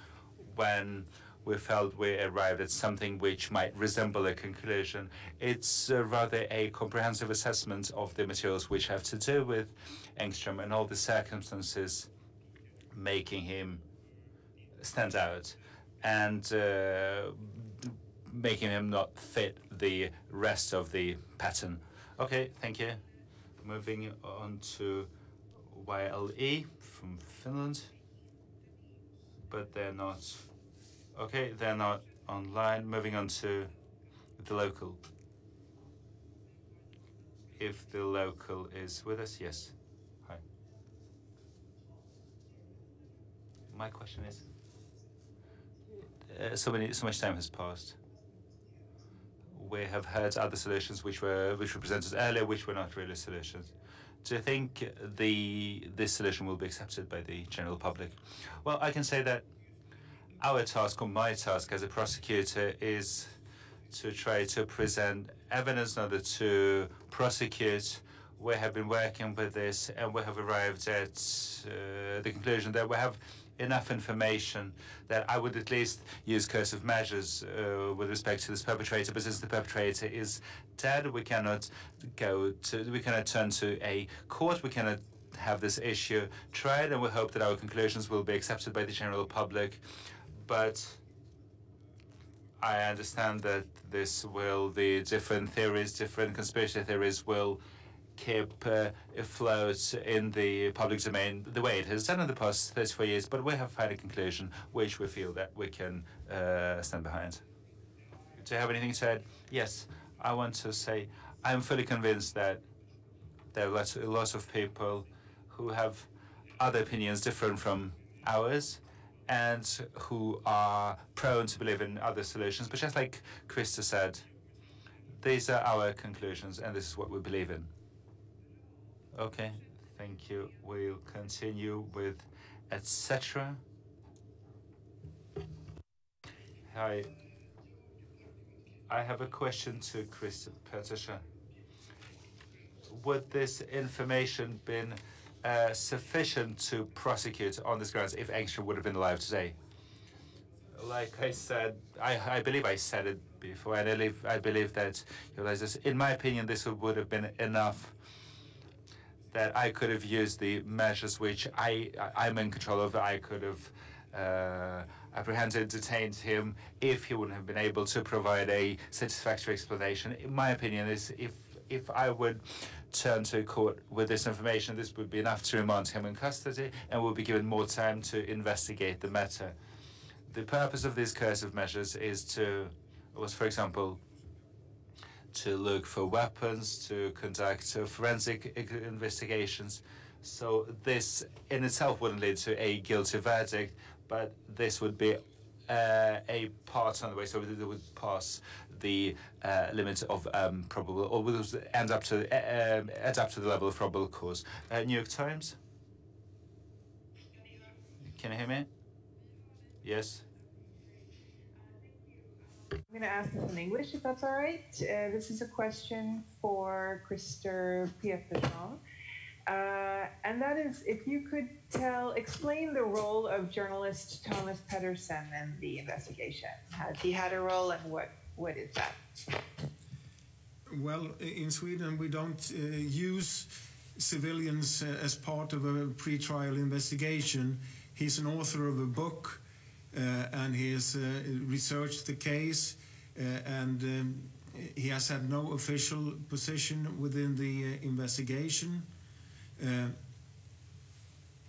when we felt we arrived at something which might resemble a conclusion. It's uh, rather a comprehensive assessment of the materials which have to do with Engström and all the circumstances making him stand out and uh, making him not fit the rest of the pattern. Okay, thank you. Moving on to YLE from Finland, but they're not. Okay, they're not online. Moving on to the local. If the local is with us, yes. Hi. My question is, uh, so many, so much time has passed. We have heard other solutions which were which were presented earlier, which were not really solutions. Do you think the this solution will be accepted by the general public? Well, I can say that our task, or my task as a prosecutor, is to try to present evidence in order to prosecute. We have been working with this, and we have arrived at uh, the conclusion that we have enough information that I would at least use coercive measures uh, with respect to this perpetrator. But since the perpetrator is dead, we cannot go to, we cannot turn to a court. We cannot have this issue tried, and we hope that our conclusions will be accepted by the general public. But I understand that this will, the different theories, different conspiracy theories will keep uh, afloat in the public domain the way it has done in the past 34 years, but we have found a conclusion which we feel that we can uh, stand behind. Do you have anything to add? Yes, I want to say I'm fully convinced that there are lots, lots of people who have other opinions different from ours and who are prone to believe in other solutions. But just like Krister said, these are our conclusions and this is what we believe in. Okay, thank you. We'll continue with etc. Hi. I have a question to Chris Peterson. Would this information been uh, sufficient to prosecute on this grounds if Engström would have been alive today? Like I said, I, I believe I said it before, and I believe, I believe that you realize this. In my opinion, this would have been enough that I could have used the measures which I, I'm in control of. I could have uh, apprehended, detained him if he wouldn't have been able to provide a satisfactory explanation. In my opinion, is if if I would turn to court with this information, this would be enough to remand him in custody and will be given more time to investigate the matter. The purpose of these coercive measures is to, was for example, to look for weapons, to conduct forensic investigations. So this in itself wouldn't lead to a guilty verdict, but this would be uh, a part on the way, so it would pass the uh, limit of um, probable, or would end up to uh, um, up to the level of probable cause. Uh, New York Times. Can you hear me? Yes. I'm going to ask this in English, if that's all right. Uh, this is a question for Krister Petersson. Uh, and that is if you could tell, explain the role of journalist Thomas Pettersson in the investigation. Has he had a role and what, what is that? Well, in Sweden, we don't uh, use civilians uh, as part of a pre-trial investigation. He's an author of a book uh, and he has uh, researched the case, uh, and um, he has had no official position within the uh, investigation.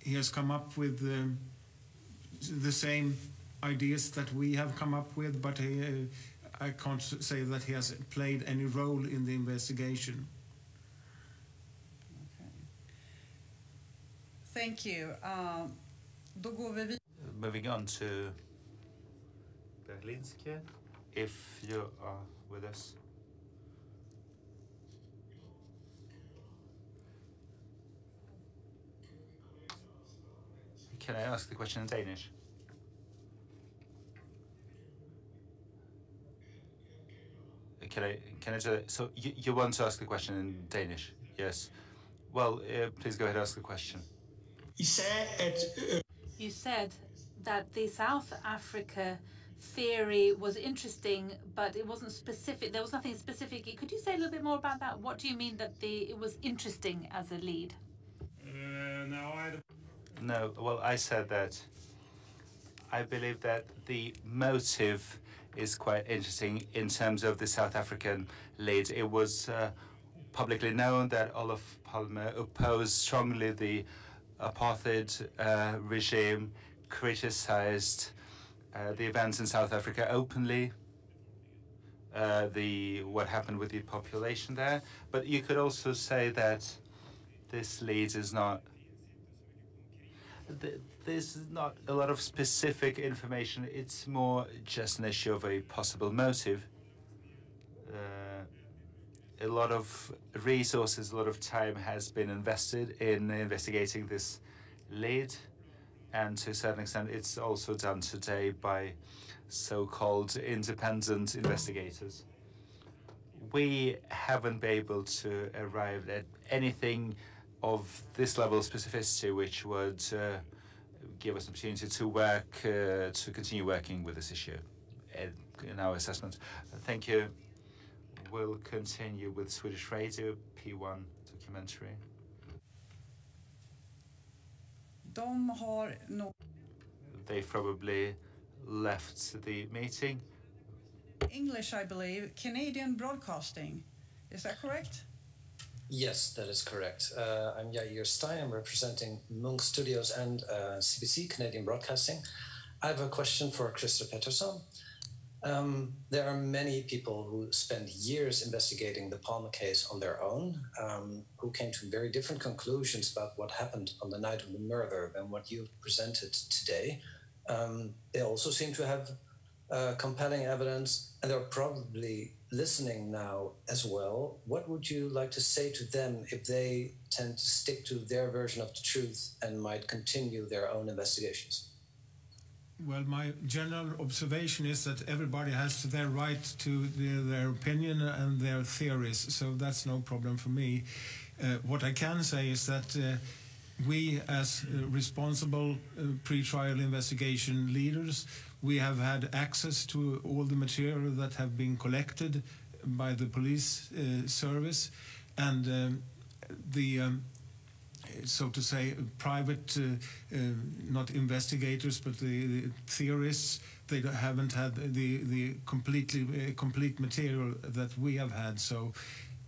He has come up with um, the same ideas that we have come up with, but he, I can't say that he has played any role in the investigation. Thank you. Um, då går vi vidare. Moving on to Berlingske, if you are with us. Can I ask the question in Danish? Can I, can I do it? So you, you want to ask the question in Danish? Yes. Well, uh, please go ahead and ask the question. I sagde, at øh, You said that the South Africa theory was interesting, but it wasn't specific. There was nothing specific. Could you say a little bit more about that? What do you mean that the it was interesting as a lead? Uh, now I No, well, I said that I believe that the motive is quite interesting in terms of the South African lead. It was uh, publicly known that Olof Palme opposed strongly the apartheid uh, regime, criticized uh, the events in South Africa openly. Uh, the what happened with the population there, but you could also say that this lead is not there's not a lot of specific information. It's more just an issue of a possible motive. Uh, a lot of resources, a lot of time has been invested in investigating this lead, and to a certain extent, it's also done today by so-called independent investigators. We haven't been able to arrive at anything of this level of specificity, which would uh, give us an opportunity to work, uh, to continue working with this issue in, our assessment. Thank you. We'll continue with Swedish Radio P1 documentary. They probably left the meeting. English, I believe, Canadian Broadcasting. Is that correct? Yes, that is correct. Uh, I'm Yair Stein. I'm representing Munk Studios and uh, CBC, Canadian Broadcasting. I have a question for Krister Petersson. Um, there are many people who spend years investigating the Palme case on their own, um, who came to very different conclusions about what happened on the night of the murder than what you've presented today. Um, they also seem to have uh, compelling evidence, and they're probably listening now as well. What would you like to say to them if they tend to stick to their version of the truth and might continue their own investigations? Well, my general observation is that everybody has their right to their, their opinion and their theories, so that's no problem for me. Uh, what I can say is that uh, we, as uh, responsible uh, pre-trial investigation leaders, we have had access to all the material that have been collected by the police uh, service, and um, the um, so to say, private, uh, uh, not investigators, but the, the theorists. They haven't had the the completely uh, complete material that we have had. So,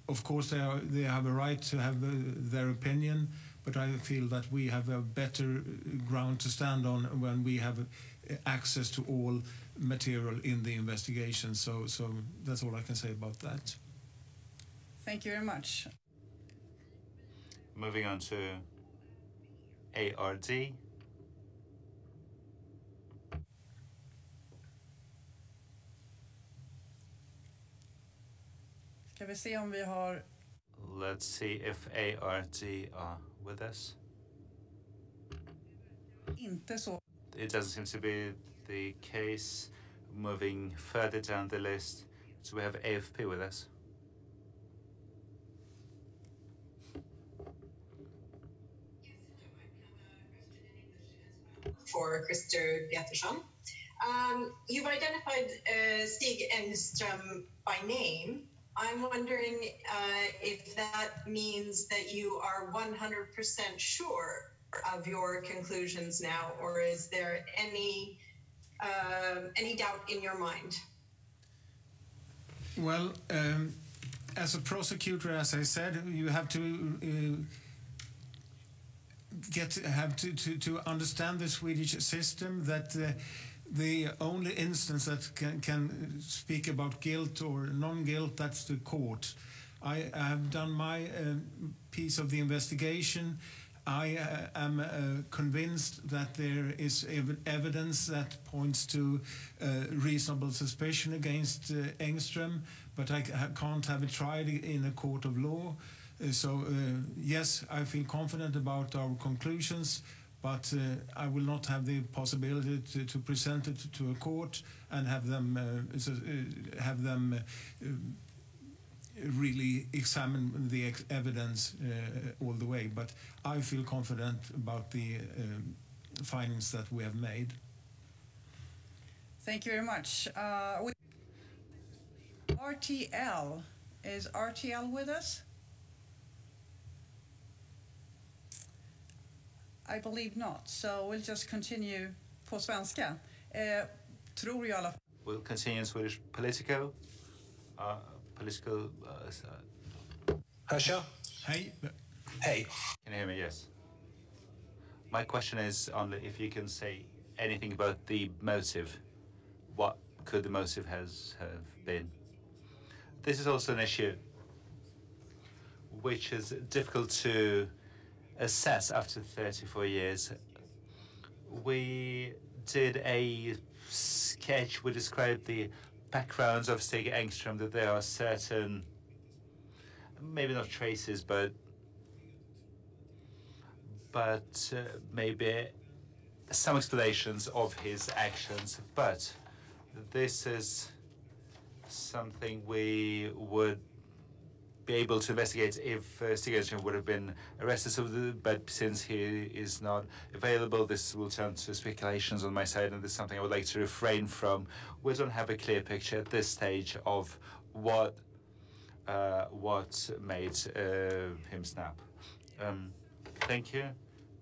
of course, they are they have a right to have uh, their opinion. But I feel that we have a better ground to stand on when we have uh, access to all material in the investigation. So, so that's all I can say about that. Thank you very much. Moving on to ARD. Ska vi se om vi har... Let's see if ARD are with us. Inte så. It doesn't seem to be the case. Moving further down the list, so we have AFP with us. for Krister Petersson. Um, you've identified uh, Stig Engström by name. I'm wondering uh, if that means that you are 100% sure of your conclusions now, or is there any uh, any doubt in your mind? Well, um, as a prosecutor, as I said, you have to uh, get have to, to, to understand the Swedish system that uh, the only instance that can, can speak about guilt or non-guilt that's the court. I have done my uh, piece of the investigation. I uh, am uh, convinced that there is ev evidence that points to uh, reasonable suspicion against uh, Engström, but I can't have it tried in a court of law. Uh, so, uh, yes, I feel confident about our conclusions, but I will not have the possibility to, to present it to a court and have them have them really examine the ex evidence uh, all the way, but I feel confident about the um, findings that we have made. Thank you very much. Uh, RTL, is RTL with us? I believe not, so we'll just continue på svenska. Eh, tror jag alla We'll continue in Swedish Politico. Uh, political. Uh, Harsha? Hey. Hey. Can you hear me? Yes. My question is on if you can say anything about the motive. What could the motive has have been? This is also an issue which is difficult to assess after 34 years. We did a sketch. We described the backgrounds of Stig Engström that there are certain, maybe not traces, but but uh, maybe some explanations of his actions. But this is something we would be able to investigate if uh, would have been arrested. So the, but since he is not available, this will turn to speculations on my side, and this is something I would like to refrain from. We don't have a clear picture at this stage of what uh, what made uh, him snap. Um, thank you.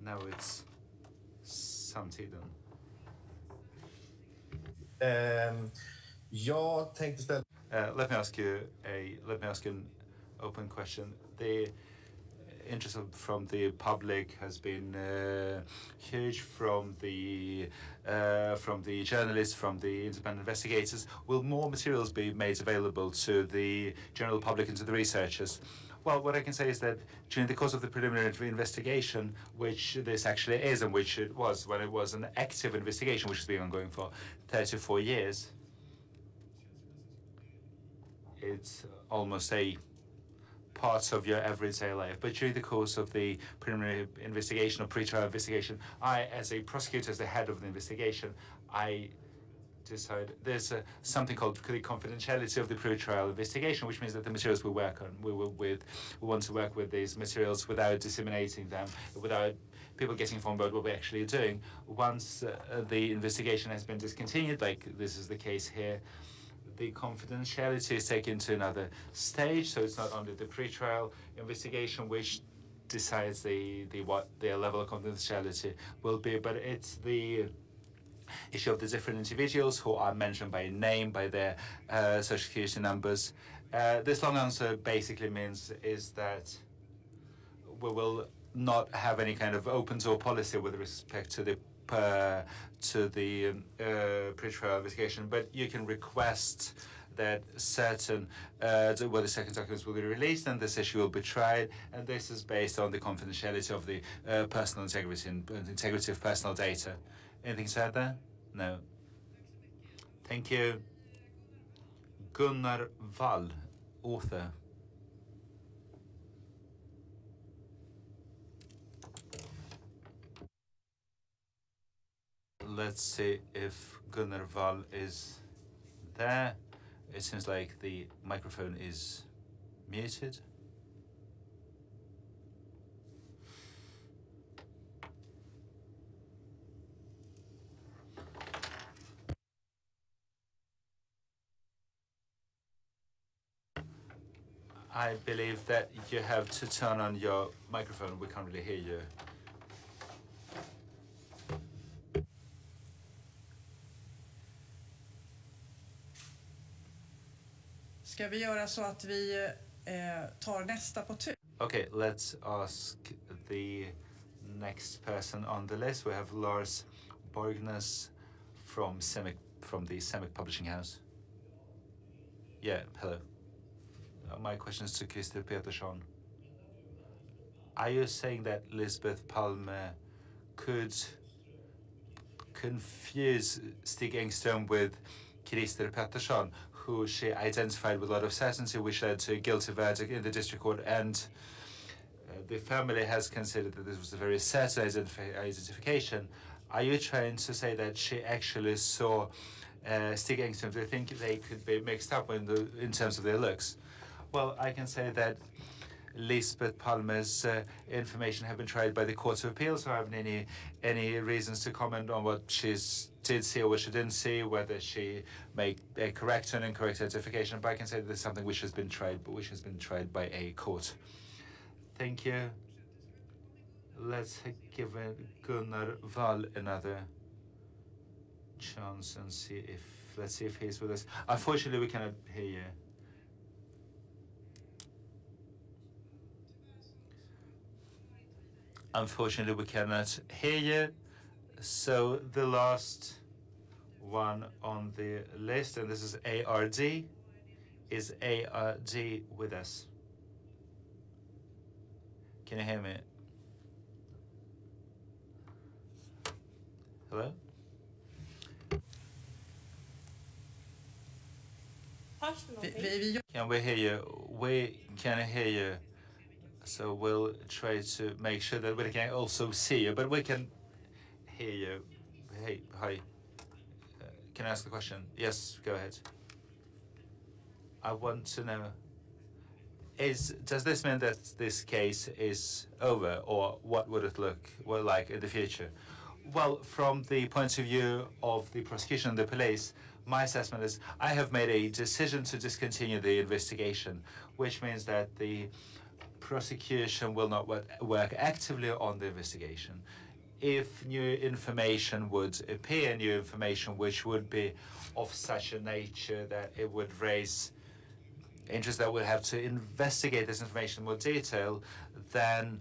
Now it's samtiden. Um, jag tänkte ställa... Uh, let me ask you a let me ask an open question. The interest from the public has been uh, huge from the uh, from the journalists, from the independent investigators. Will more materials be made available to the general public and to the researchers? Well, what I can say is that during the course of the preliminary investigation, which this actually is and which it was when it was an active investigation, which has been ongoing for 34 years, it's almost a parts of your everyday life. But during the course of the preliminary investigation or pre-trial investigation, I, as a prosecutor, as the head of the investigation, I decide there's something called the confidentiality of the pre-trial investigation, which means that the materials we work on, we will with, we want to work with these materials without disseminating them, without people getting informed about what we're actually doing. Once uh, the investigation has been discontinued, like this is the case here, the confidentiality is taken to another stage, so it's not only the pre-trial investigation which decides the, the what their level of confidentiality will be, but it's the issue of the different individuals who are mentioned by name, by their uh, social security numbers. Uh, this long answer basically means is that we will not have any kind of open door policy with respect to the uh, to the uh, pre-trial investigation, but you can request that certain uh, whether second documents will be released and this issue will be tried and this is based on the confidentiality of the uh, personal integrity and integrity of personal data. Anything add there? No. Thank you. Gunnar Wall, author. Let's see if Gunnar Wall is there. It seems like the microphone is muted. I believe that you have to turn on your microphone. We can't really hear you. Ska vi göra så att vi eh, tar nästa på tur? Okay, let's ask the next person on the list. We have Lars Borgnäs from Semic from the Semic Publishing House. Yeah, hello. Uh, my question is to Krister Petersson. Are you saying that Lisbeth Palme could confuse Stig Engström with Christer Pettersson, who she identified with a lot of certainty, which led to a guilty verdict in the district court. And uh, the family has considered that this was a very certain identif identification. Are you trying to say that she actually saw uh, Stig Engström? Do you think they could be mixed up in, the, in terms of their looks? Well, I can say that Lisbeth Palme's uh, information have been tried by the Court of Appeal, so I haven't any any reasons to comment on what she did see or what she didn't see, whether she made a correct or incorrect identification. But I can say that there's something which has been tried, but which has been tried by a court. Thank you. Let's give Gunnar Wall another chance and see if let's see if he's with us. Unfortunately, we cannot hear you. Unfortunately, we cannot hear you. So the last one on the list, and this is ARD, is ARD with us? Can you hear me? Hello? Can we hear you? We can hear you. So we'll try to make sure that we can also see you, but we can hear you. Hey, hi. Uh, can I ask the question? Yes, go ahead. I want to know, is does this mean that this case is over, or what would it look like in the future? Well, from the point of view of the prosecution and the police, my assessment is I have made a decision to discontinue the investigation, which means that the prosecution will not work actively on the investigation. If new information would appear, new information which would be of such a nature that it would raise interest that we'll have to investigate this information in more detail, then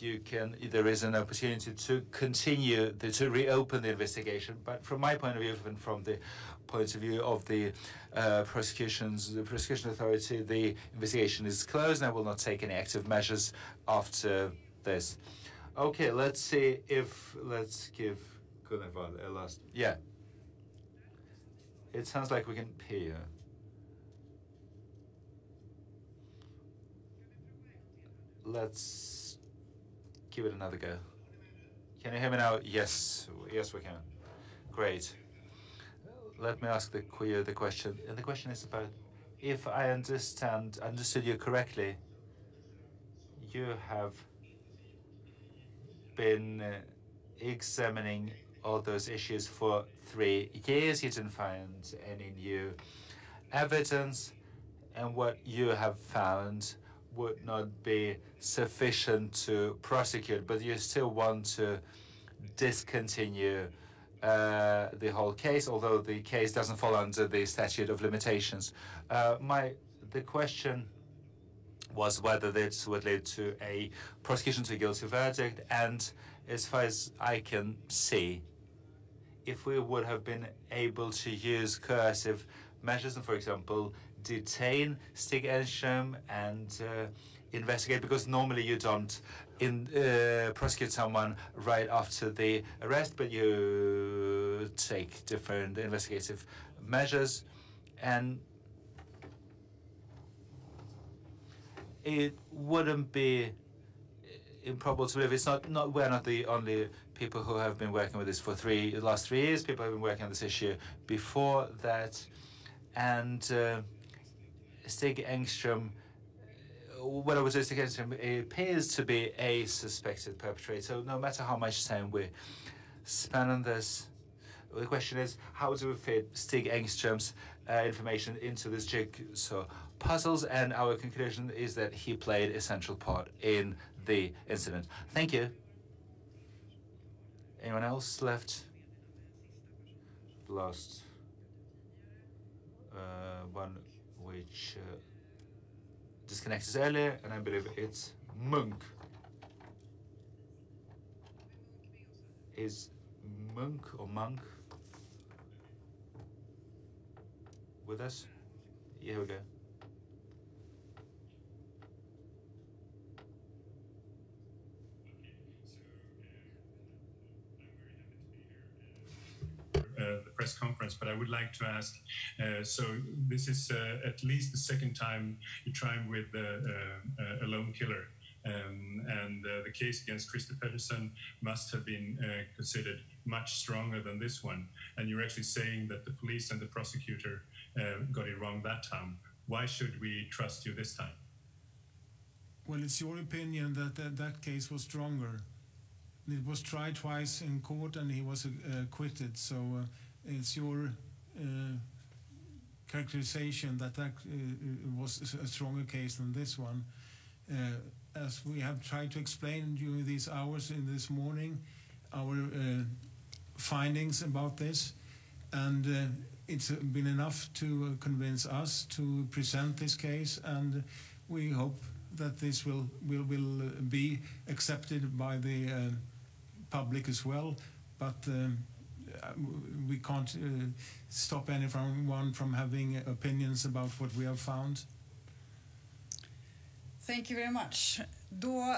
you can there is an opportunity to continue the, to reopen the investigation. But from my point of view, and from the point of view of the uh, prosecution's the prosecution authority, the investigation is closed and I will not take any active measures after this. Okay, let's see if let's give Gunnar a last. Yeah. It sounds like we can hear. Let's give it another go. Can you hear me now? Yes, yes we can. Great let me ask the queer the question. And the question is about if I understand understood you correctly, you have been uh, examining all those issues for three years. You didn't find any new evidence, and what you have found would not be sufficient to prosecute, but you still want to discontinue uh, the whole case, although the case doesn't fall under the statute of limitations. Uh, my the question was whether this would lead to a prosecution to a guilty verdict, and as far as I can see, if we would have been able to use coercive measures, and for example, detain Stig Engström and uh, investigate, because normally you don't in, uh, prosecute someone right after the arrest, but you take different investigative measures, and it wouldn't be improbable to believe. It's not, not we're not the only people who have been working with this for three the last three years. People have been working on this issue before that, and uh, Stig Engström what I was just against him appears to be a suspected perpetrator. No matter how much time we spend on this, the question is how do we fit Stig Engström's uh, information into this jigsaw puzzles? And our conclusion is that he played a central part in the incident. Thank you. Anyone else left? Last uh, one which uh, disconnected earlier, and I believe it's Munk. Is Munk or Monk with us? Here we go. The press conference, but I would like to ask. Uh, so this is uh, at least the second time you're trying with uh, a lone killer, um, and the case against Christer Pettersson must have been considered much stronger than this one. And you're actually saying that the police and the prosecutor got it wrong that time. Why should we trust you this time? Well, it's your opinion that that, that case was stronger. It was tried twice in court and he was uh, acquitted. So uh, it's your uh, characterization that that was a stronger case than this one. as we have tried to explain during these hours in this morning, our findings about this, and it's been enough to convince us to present this case, and we hope that this will will will be accepted by the uh, public as well, but um, we can't uh, stop anyone from having opinions about what we have found. Thank you very much. Då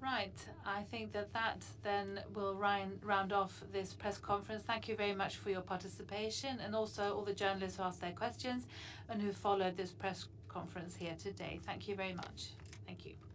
Right, I think that that then will round off this press conference. Thank you very much for your participation and also all the journalists who asked their questions and who followed this press conference here today. Thank you very much. Thank you.